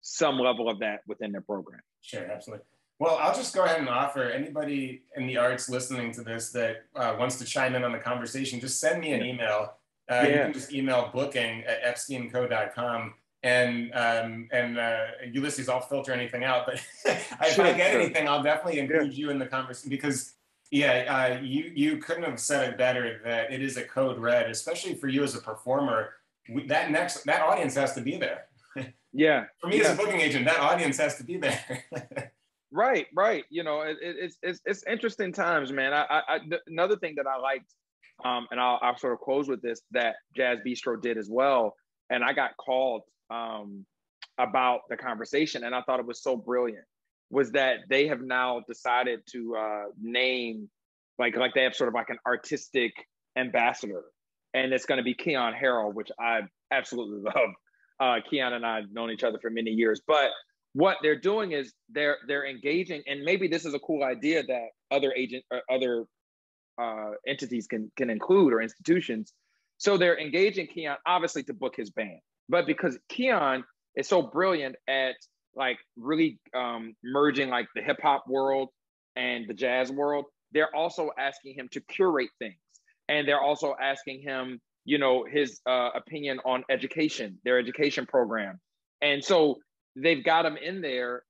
some level of that within their program. Sure, absolutely. Well, I'll just go ahead and offer anybody in the arts listening to this that uh, wants to chime in on the conversation, just send me an email. Uh, yeah. You can just email booking at epsteinco.com and um, and uh, Ulysses, I'll filter anything out. But if sure, I get sure. anything, I'll definitely include yeah. you in the conversation because yeah, uh, you you couldn't have said it better. That it is a code red, especially for you as a performer. We, that next that audience has to be there. Yeah. for me yeah. as a booking agent, that audience has to be there. right, right. You know, it, it, it's it's it's interesting times, man. I, I, I another thing that I liked, um, and I'll, I'll sort of close with this that Jazz Bistro did as well. And I got called um, about the conversation, and I thought it was so brilliant, was that they have now decided to uh, name like like they have sort of like an artistic ambassador, and it's going to be Keyon Harrold, which I absolutely love. Uh, Keyon and I have known each other for many years, but what they're doing is they're they're engaging, and maybe this is a cool idea that other agent or other uh, entities can can include or institutions. So they're engaging Keyon obviously to book his band, but because Keyon is so brilliant at like really um, merging like the hip hop world and the jazz world, they're also asking him to curate things, and they're also asking him, you know, his uh, opinion on education, their education program, and so they've got him in there,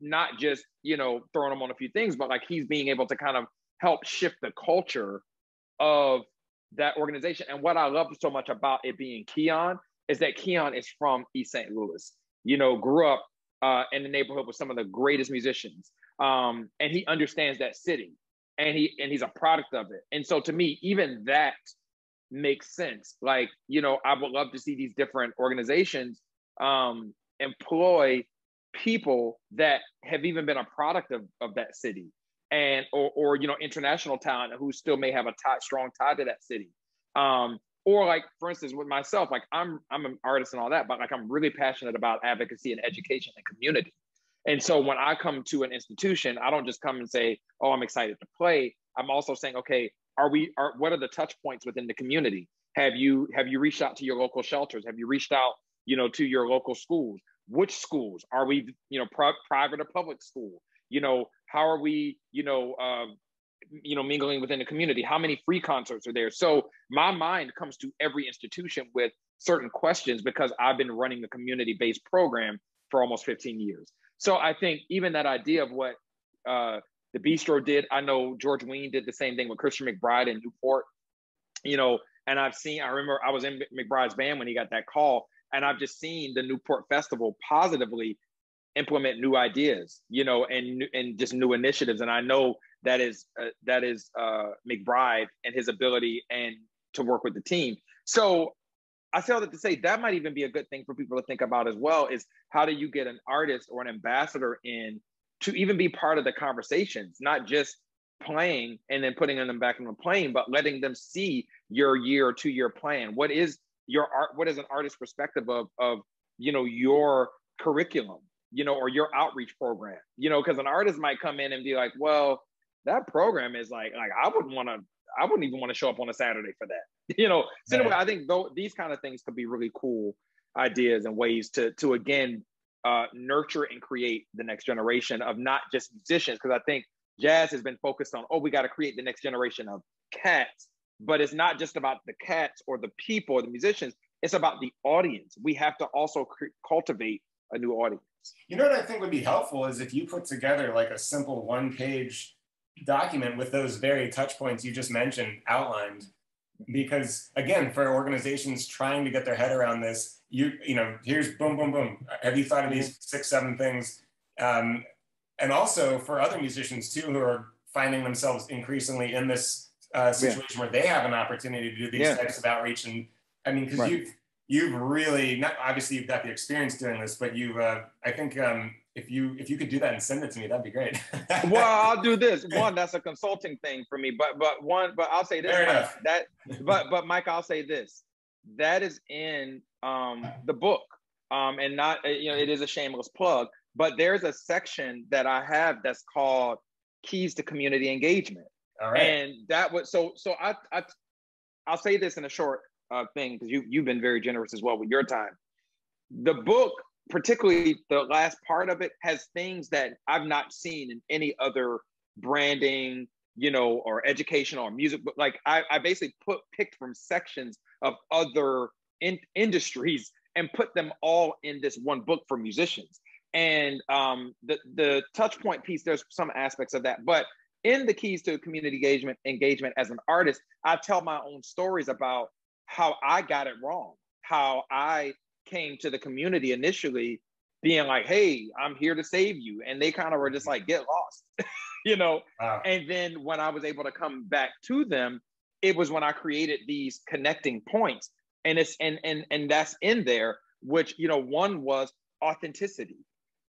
not just you know throwing him on a few things, but like he's being able to kind of help shift the culture of that organization. And what I love so much about it being Keyon is that Keyon is from East St. Louis. You know, grew up uh, in the neighborhood with some of the greatest musicians, um, and he understands that city, and he and he's a product of it. And so, to me, even that makes sense. Like, you know, I would love to see these different organizations um, employ people that have even been a product of, of that city and or, or you know international talent who still may have a tie, strong tie to that city um, or like for instance with myself like i'm i'm an artist and all that but like i'm really passionate about advocacy and education and community. And so when i come to an institution i don't just come and say oh i'm excited to play. I'm also saying okay are we are what are the touch points within the community? Have you have you reached out to your local shelters? Have you reached out you know to your local schools? Which schools? Are we you know pri- private or public school? You know how are we you know um, you know mingling within the community how many free concerts are there? So my mind comes to every institution with certain questions because i've been running a community based program for almost 15 years. So i think even that idea of what uh, the bistro did i know george wein did the same thing with christian mcbride in newport you know and i've seen i remember i was in mcbride's band when he got that call and i've just seen the newport festival positively implement new ideas you know and and just new initiatives. And i know that is uh, that is uh, mcbride and his ability and to work with the team. So i say all that to say that might even be a good thing for people to think about as well is how do you get an artist or an ambassador in to even be part of the conversations not just playing and then putting them back in the plane but letting them see your year or two year plan. What is your art what is an artist's perspective of of you know your curriculum you know, or your outreach program, you know, because an artist might come in and be like, well, that program is like, like I wouldn't want to, I wouldn't even want to show up on a Saturday for that, you know. So anyway, I think though these kind of things could be really cool ideas and ways to to again uh, nurture and create the next generation of not just musicians, because I think jazz has been focused on, oh, we got to create the next generation of cats, but it's not just about the cats or the people or the musicians. It's about the audience. We have to also cr- cultivate a new audience. You know what I think would be helpful is if you put together like a simple one page document with those very touch points you just mentioned outlined. Because again, for organizations trying to get their head around this, you you know, here's boom, boom, boom. Have you thought of these six, seven things? Um, and also for other musicians too who are finding themselves increasingly in this uh, situation yeah. where they have an opportunity to do these yeah. types of outreach. And I mean, because right. you've you've really not obviously you've got the experience doing this, but you've uh, I think um, if you if you could do that and send it to me, that'd be great. well, I'll do this. One, that's a consulting thing for me, but but one, but I'll say this. Fair Mike. That but but Mike, I'll say this. That is in um, the book, um, and not uh, you know it is a shameless plug, but there's a section that I have that's called keys to community engagement. All right. And that was so so I I I'll say this in a short uh, thing because you you've been very generous as well with your time. The book, particularly the last part of it, has things that I've not seen in any other branding, you know, or educational or music. But like I, I basically put picked from sections of other in, industries and put them all in this one book for musicians. And um, the the touch point piece, there's some aspects of that, but in the keys to community engagement engagement as an artist, I tell my own stories about how I got it wrong, how I came to the community initially being like, hey, I'm here to save you. And they kind of were just like, get lost, you know? Wow. And then when I was able to come back to them, it was when I created these connecting points. And it's and and and that's in there, which you know, one was authenticity.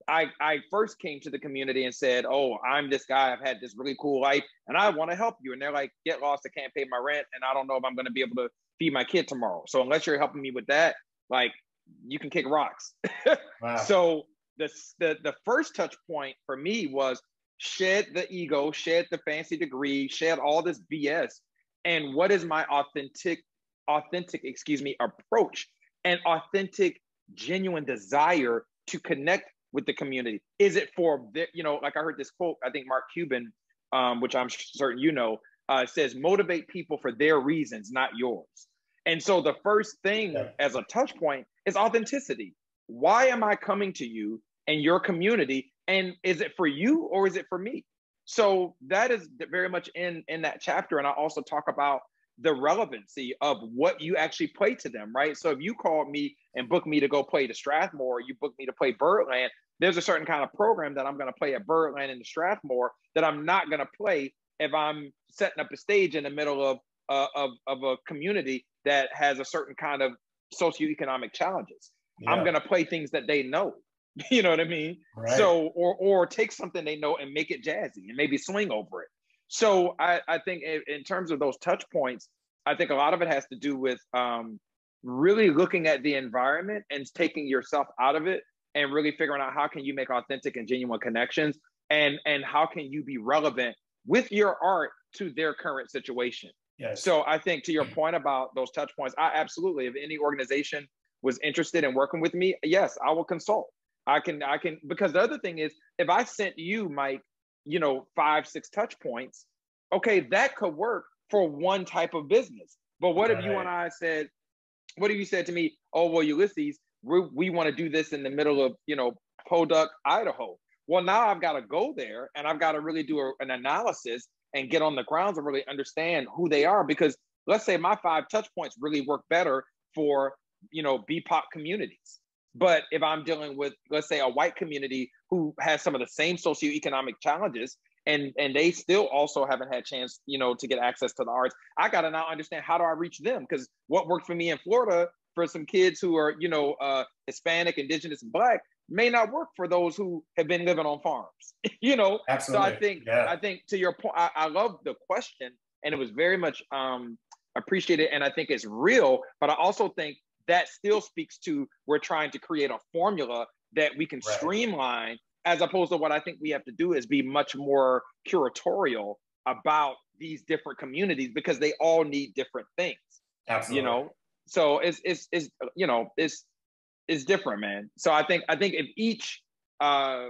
I, I first came to the community and said, Oh, I'm this guy. I've had this really cool life and I want to help you. And they're like, Get lost. I can't pay my rent. And I don't know if I'm going to be able to feed my kid tomorrow. So unless you're helping me with that, like you can kick rocks. wow. So the, the the first touch point for me was shed the ego, shed the fancy degree, shed all this BS. And what is my authentic, authentic, excuse me, approach and authentic, genuine desire to connect with the community? Is it for, the, you know, like I heard this quote, I think Mark Cuban, um, which I'm certain you know, uh, says motivate people for their reasons, not yours. And so the first thing yeah. as a touch point is authenticity. Why am I coming to you and your community? And is it for you or is it for me? So that is very much in in that chapter. And I also talk about the relevancy of what you actually play to them, right? So if you call me and book me to go play to Strathmore, you book me to play Birdland, there's a certain kind of program that I'm going to play at Birdland and the Strathmore that I'm not going to play if I'm setting up a stage in the middle of, uh, of, of a community that has a certain kind of socioeconomic challenges. Yeah. I'm going to play things that they know. You know what I mean? Right. So, or or take something they know and make it jazzy and maybe swing over it. So I, I think in, in terms of those touch points, I think a lot of it has to do with um, really looking at the environment and taking yourself out of it and really figuring out how can you make authentic and genuine connections and and how can you be relevant with your art to their current situation. Yes. So I think to your mm. point about those touch points, I absolutely, if any organization was interested in working with me, yes, I will consult. I can, I can, because the other thing is, if I sent you, Mike, you know, five, six touch points, okay, that could work for one type of business. But what right. if you and I said, what if you said to me, oh, well, Ulysses, we, we want to do this in the middle of, you know, Podunk, Idaho. Well, now I've got to go there and I've got to really do a, an analysis and get on the grounds and really understand who they are. Because let's say my five touch points really work better for, you know, BIPOC communities. But if I'm dealing with, let's say, a white community who has some of the same socioeconomic challenges, and and they still also haven't had chance, you know, to get access to the arts, I got to now understand how do I reach them? Because what worked for me in Florida for some kids who are, you know, uh, Hispanic, Indigenous, and Black may not work for those who have been living on farms. you know, Absolutely. so I think yeah. I think to your point, I, I love the question, and it was very much um, appreciated, and I think it's real. But I also think that still speaks to we're trying to create a formula that we can right. streamline, as opposed to what I think we have to do is be much more curatorial about these different communities because they all need different things. Absolutely. You know, so it's it's it's you know it's it's different, man. So I think I think if each uh,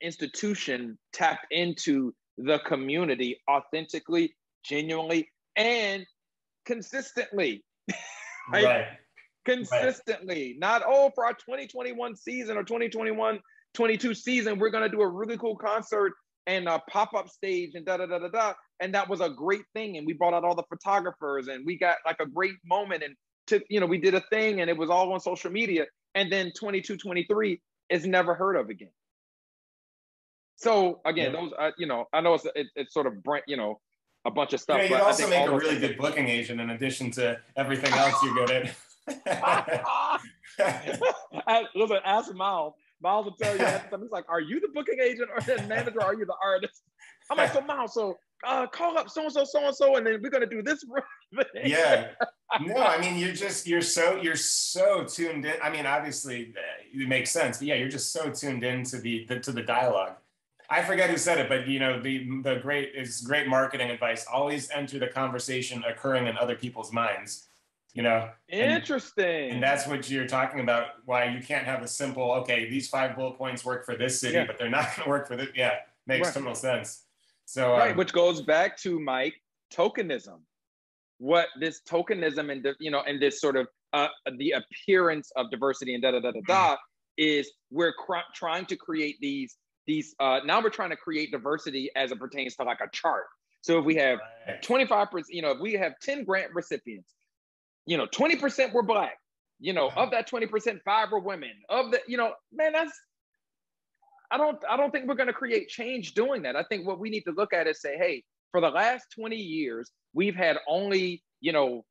institution tapped into the community authentically, genuinely, and consistently, right? right? Consistently, right. not oh for our 2021 season or 2021 22 season, we're gonna do a really cool concert and a pop-up stage and da da da da da. And that was a great thing. And we brought out all the photographers and we got like a great moment and to, you know, we did a thing and it was all on social media. And then 22, 23 is never heard of again. So again, yeah. those, uh, you know, I know it's, it, it's sort of, brand you know, a bunch of stuff. Yeah, you also make a really good booking agent in addition to everything else you're good at. listen, ask Miles. Miles will tell you He's like, "Are you the booking agent or the manager? Or are you the artist?" I'm like, "So Miles, so uh, call up so and so, so and so, and then we're gonna do this." yeah. No, I mean you're just you're so you're so tuned in. I mean, obviously it makes sense, but yeah, you're just so tuned in to the, the to the dialogue. I forget who said it, but you know the the great is great marketing advice. Always enter the conversation occurring in other people's minds. You know, interesting. And, and that's what you're talking about. Why you can't have a simple okay, these five bullet points work for this city, yeah. but they're not going to work for this. Yeah, makes right. total sense. So right, um, which goes back to Mike tokenism. What this tokenism and you know and this sort of uh, the appearance of diversity and da da da da da is we're cr- trying to create these these uh, now we're trying to create diversity as it pertains to like a chart. So if we have 25%, you know, if we have 10 grant recipients, you know, 20% were black, you know, of that 20%, five were women. Of the, you know, man, that's I don't I don't think we're going to create change doing that. I think what we need to look at is say, hey, for the last 20 years, we've had only, you know,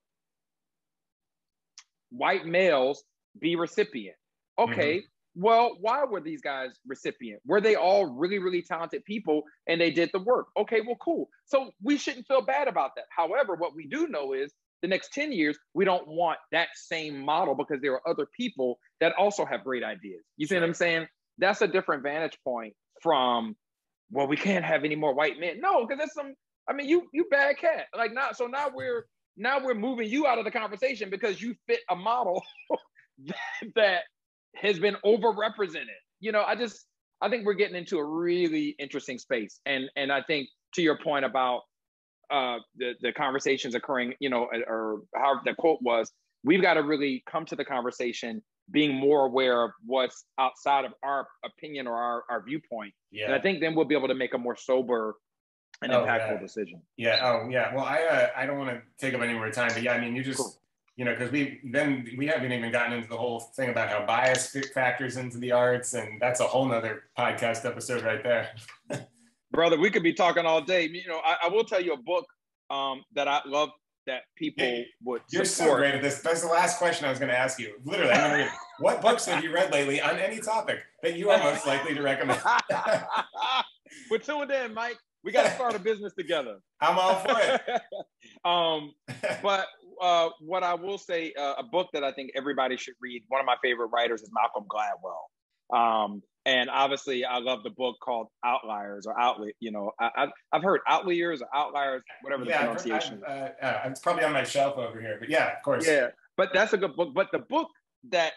white males be recipient. Okay. Mm-hmm. Well, why were these guys recipient? Were they all really, really talented people and they did the work? Okay, well, cool. So we shouldn't feel bad about that. However, what we do know is the next 10 years, we don't want that same model because there are other people that also have great ideas. You see what I'm saying? That's a different vantage point from, well, we can't have any more white men. No, because that's some, I mean, you you bad cat. Like not so now we're now we're moving you out of the conversation because you fit a model that has been overrepresented. You know, I just I think we're getting into a really interesting space. And and I think to your point about uh, the the conversations occurring, you know, or how the quote was, we've got to really come to the conversation being more aware of what's outside of our opinion or our, our viewpoint. Yeah. And I think then we'll be able to make a more sober an oh, impactful yeah. decision. Yeah. Oh, yeah. Well, I uh, I don't want to take up any more time, but yeah, I mean, you just cool. you know, because we then we haven't even gotten into the whole thing about how bias factors into the arts, and that's a whole nother podcast episode right there. Brother, we could be talking all day. You know, I, I will tell you a book um, that I love that people would You're support. so great at this. That's the last question I was going to ask you. Literally, I'm going to what books have you read lately on any topic that you are most likely to recommend? We're tuned in, Mike we got to start a business together. I'm all for it. um, but uh, what I will say, uh, a book that I think everybody should read. One of my favorite writers is Malcolm Gladwell. Um, and obviously, I love the book called Outliers or Outlet. You know, I, have heard Outliers or Outliers, whatever the yeah, pronunciation. I, uh, uh, it's probably on my shelf over here, but yeah, of course. Yeah, but that's a good book. But the book that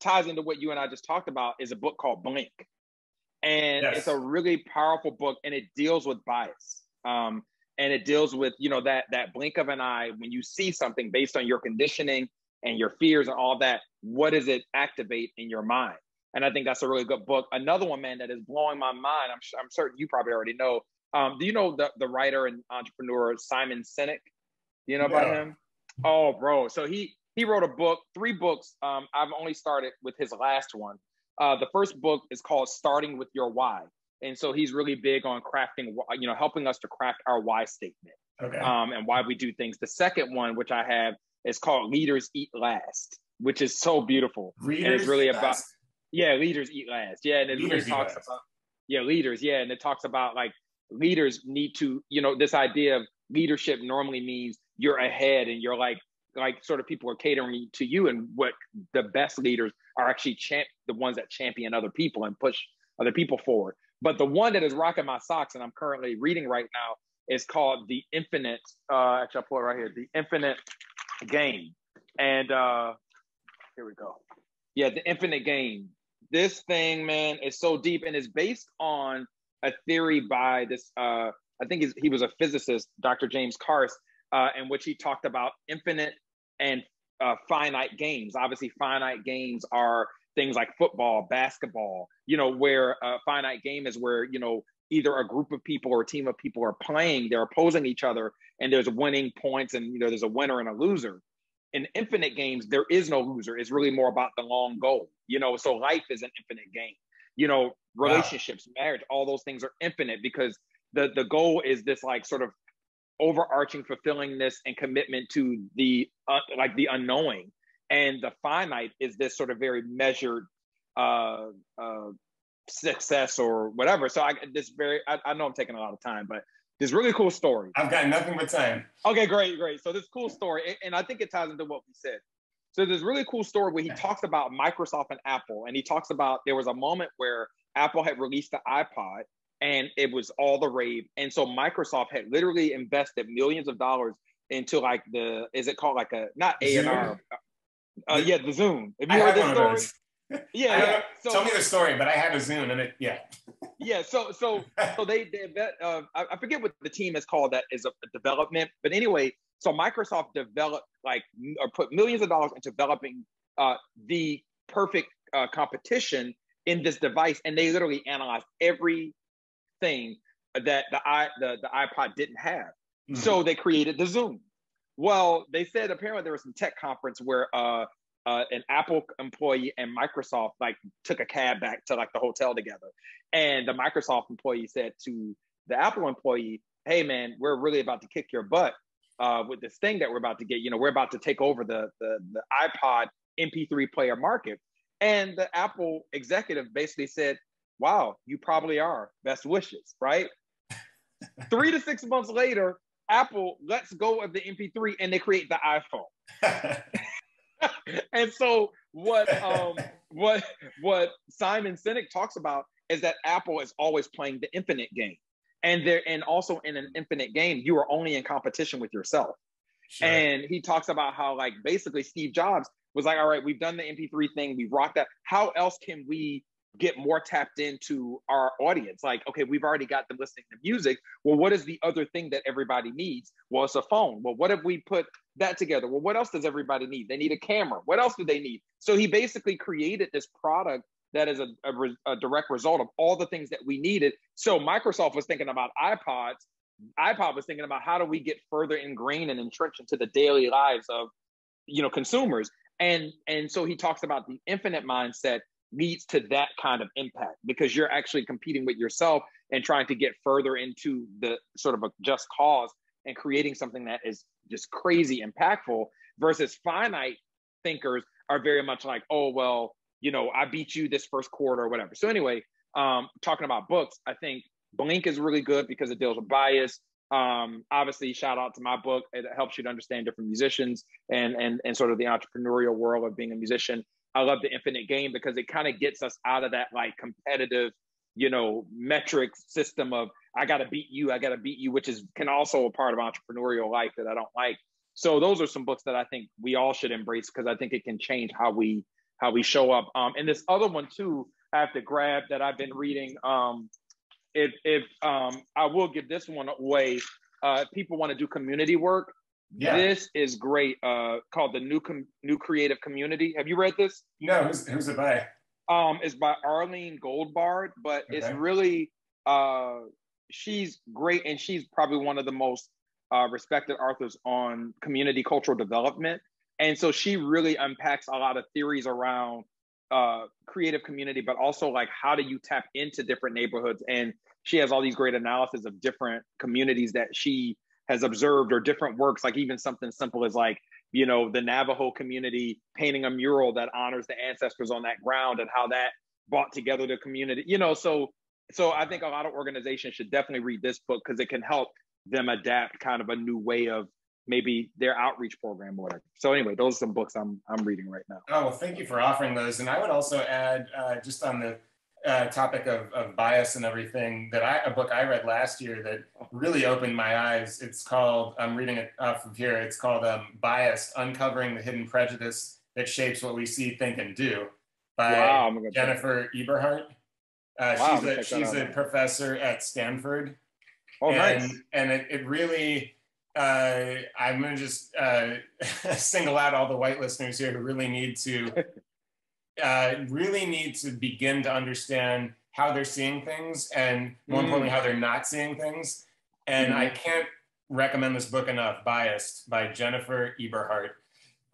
ties into what you and I just talked about is a book called Blink and yes. it's a really powerful book and it deals with bias. Um, and it deals with you know that that blink of an eye when you see something based on your conditioning and your fears and all that what does it activate in your mind? And i think that's a really good book. Another one man that is blowing my mind i'm, I'm certain you probably already know. Um, do you know the, the writer and entrepreneur simon sinek? Do you know about him? Oh bro. So he he wrote a book three books. Um, i've only started with his last one uh, the first book is called Starting with Your Why. And so he's really big on crafting, you know, helping us to craft our why statement okay. um, and why we do things. The second one, which I have, is called Leaders Eat Last, which is so beautiful. Leaders and it's really last. about, yeah, leaders eat last. Yeah. And it leaders really talks about, yeah, leaders. Yeah. And it talks about like leaders need to, you know, this idea of leadership normally means you're ahead and you're like like sort of people are catering to you and what the best leaders are actually champ the ones that champion other people and push other people forward. But the one that is rocking my socks and i'm currently reading right now is called the infinite uh actually i'll pull it right here the infinite game. And uh here we go. Yeah the infinite game. This thing man is so deep and it's based on a theory by this uh i think he was a physicist dr james Carse uh, in which he talked about infinite and uh, finite games. Obviously, finite games are things like football, basketball, you know, where a finite game is where, you know, either a group of people or a team of people are playing, they're opposing each other, and there's winning points and, you know, there's a winner and a loser. In infinite games, there is no loser. It's really more about the long goal, you know, so life is an infinite game. You know, relationships, wow. marriage, all those things are infinite because the the goal is this like sort of overarching fulfillingness and commitment to the uh, like the unknowing. And the finite is this sort of very measured uh, uh, success or whatever. So i this very I, I, know i'm taking a lot of time but this really cool story. I've got nothing but time. Okay great great. So this cool story and i think it ties into what we said. So there's really cool story where he talks about microsoft and apple and he talks about there was a moment where apple had released the ipod and it was all the rave. And so Microsoft had literally invested millions of dollars into like the is it called like a not A and R? Uh, yeah, the Zune. Have you I heard this story? yeah, yeah. So, tell me the story, but I had a Zune and it, yeah. yeah, so so so they they uh, I forget what the team is called that is a, a development, but anyway, so Microsoft developed like or put millions of dollars into developing uh, the perfect uh, competition in this device, and they literally analyzed every thing that the i the, the iPod didn't have. Mm-hmm. So they created the Zune Well, they said apparently there was some tech conference where uh, uh, an Apple employee and Microsoft like took a cab back to like the hotel together, and the Microsoft employee said to the Apple employee, "Hey man, we're really about to kick your butt uh, with this thing that we're about to get. You know, we're about to take over the the, the iPod MP3 player market." And the Apple executive basically said, wow, you probably are. Best wishes, right? Three to six months later, Apple lets go of the MP3 and they create the iPhone. and so what um what what Simon Sinek talks about is that Apple is always playing the infinite game. And there and also in an infinite game, you are only in competition with yourself. Sure. And he talks about how like basically Steve Jobs was like, all right, we've done the MP3 thing, we've rocked that. How else can we get more tapped into our audience. Like, okay, we've already got them listening to music. Well, what is the other thing that everybody needs? Well, it's a phone. Well, what if we put that together? Well, what else does everybody need? They need a camera. What else do they need? So he basically created this product that is a, a, a direct result of all the things that we needed. So Microsoft was thinking about iPods. iPod was thinking about how do we get further ingrained and entrenched into the daily lives of, you know, consumers. And and so he talks about the infinite mindset leads to that kind of impact because you're actually competing with yourself and trying to get further into the sort of a just cause and creating something that is just crazy impactful versus finite thinkers are very much like, oh, well, you know, I beat you this first quarter or whatever. So anyway, um, talking about books, I think Blink is really good because it deals with bias. Um, obviously, shout out to my book. It helps you to understand different musicians and and and sort of the entrepreneurial world of being a musician. I love the Infinite Game because it kind of gets us out of that like competitive, you know, metric system of I got to beat you, I got to beat you, which is can also a part of entrepreneurial life that I don't like. So those are some books that I think we all should embrace because I think it can change how we how we show up. Um, and this other one too, I have to grab that I've been reading. Um, if if um, I will give this one away, uh, people want to do community work. Yeah. This is great. Uh, called the new Com- new creative community. Have you read this? No. Who's, who's it by? Um, it's by Arlene Goldbard, but okay. it's really uh, she's great, and she's probably one of the most uh, respected authors on community cultural development. And so she really unpacks a lot of theories around uh, creative community, but also like how do you tap into different neighborhoods? And she has all these great analysis of different communities that she has observed or different works, like even something simple as like, you know, the Navajo community painting a mural that honors the ancestors on that ground and how that brought together the community, you know, so so I think a lot of organizations should definitely read this book because it can help them adapt kind of a new way of maybe their outreach program or whatever. So anyway, those are some books I'm I'm reading right now. Oh well, thank you for offering those. And I would also add uh, just on the uh, topic of, of bias and everything that I a book I read last year that really opened my eyes. It's called I'm reading it off of here. It's called um, Biased: Uncovering the Hidden Prejudice That Shapes What We See, Think, and Do by wow, Jennifer Eberhardt. Uh, wow, she's a she's a professor at Stanford. Oh, and, nice. And it, it really uh, I'm going to just uh, single out all the white listeners here who really need to uh, really need to begin to understand how they're seeing things and more mm. importantly how they're not seeing things. And mm. I can't recommend this book enough. Biased by Jennifer Eberhardt.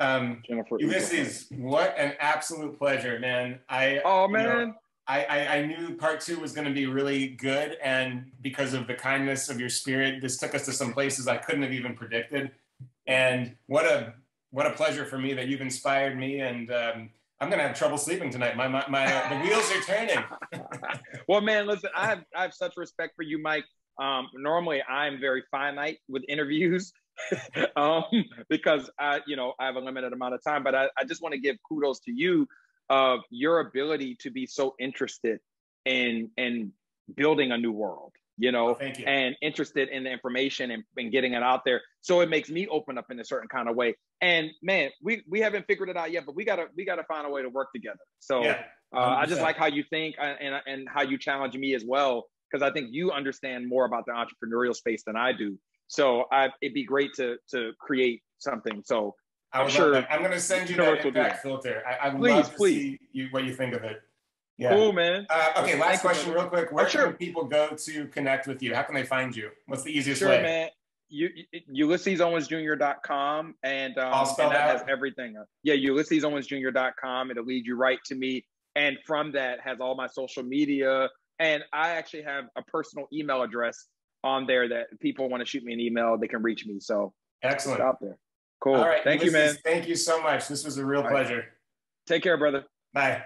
Um, Jennifer Ulysses, Eberhardt. what an absolute pleasure, man! I oh man. You know, I, I, I, knew part two was going to be really good. And because of the kindness of your spirit, this took us to some places I couldn't have even predicted. And what a what a pleasure for me that you've inspired me. And um, I'm to have trouble sleeping tonight. My, my, my uh, the wheels are turning. well, man, listen, I have, I have such respect for you, Mike. Um, normally, I'm very finite with interviews um, because I, you know, I have a limited amount of time. But I, I just want to give kudos to you of your ability to be so interested in in building a new world you know oh, you. and interested in the information and, and getting it out there so it makes me open up in a certain kind of way and man we we haven't figured it out yet but we gotta we gotta find a way to work together so yeah, uh, i just like how you think uh, and and how you challenge me as well because i think you understand more about the entrepreneurial space than i do so I, it'd be great to to create something so I am sure. I'm going to send you that impact filter. I, would please, love to please. see you, what you think of it. Yeah. Cool, man. Uh, okay, last Thank question, you, real quick. Where oh, sure. can people go to connect with you? How can they find you? What's the easiest sure, way? Sure, man. You, UlyssesOwensJr.com and, um, All spelled and that out. has everything. Yeah, UlyssesOwensJr.com. It'll lead you right to me. And from that has all my social media. And I actually have a personal email address on there that people want to shoot me an email, they can reach me. So excellent. Out there. Cool. All right. Thank you, man. Thank you so much. This was a real All pleasure. Right. Take care, brother. Bye.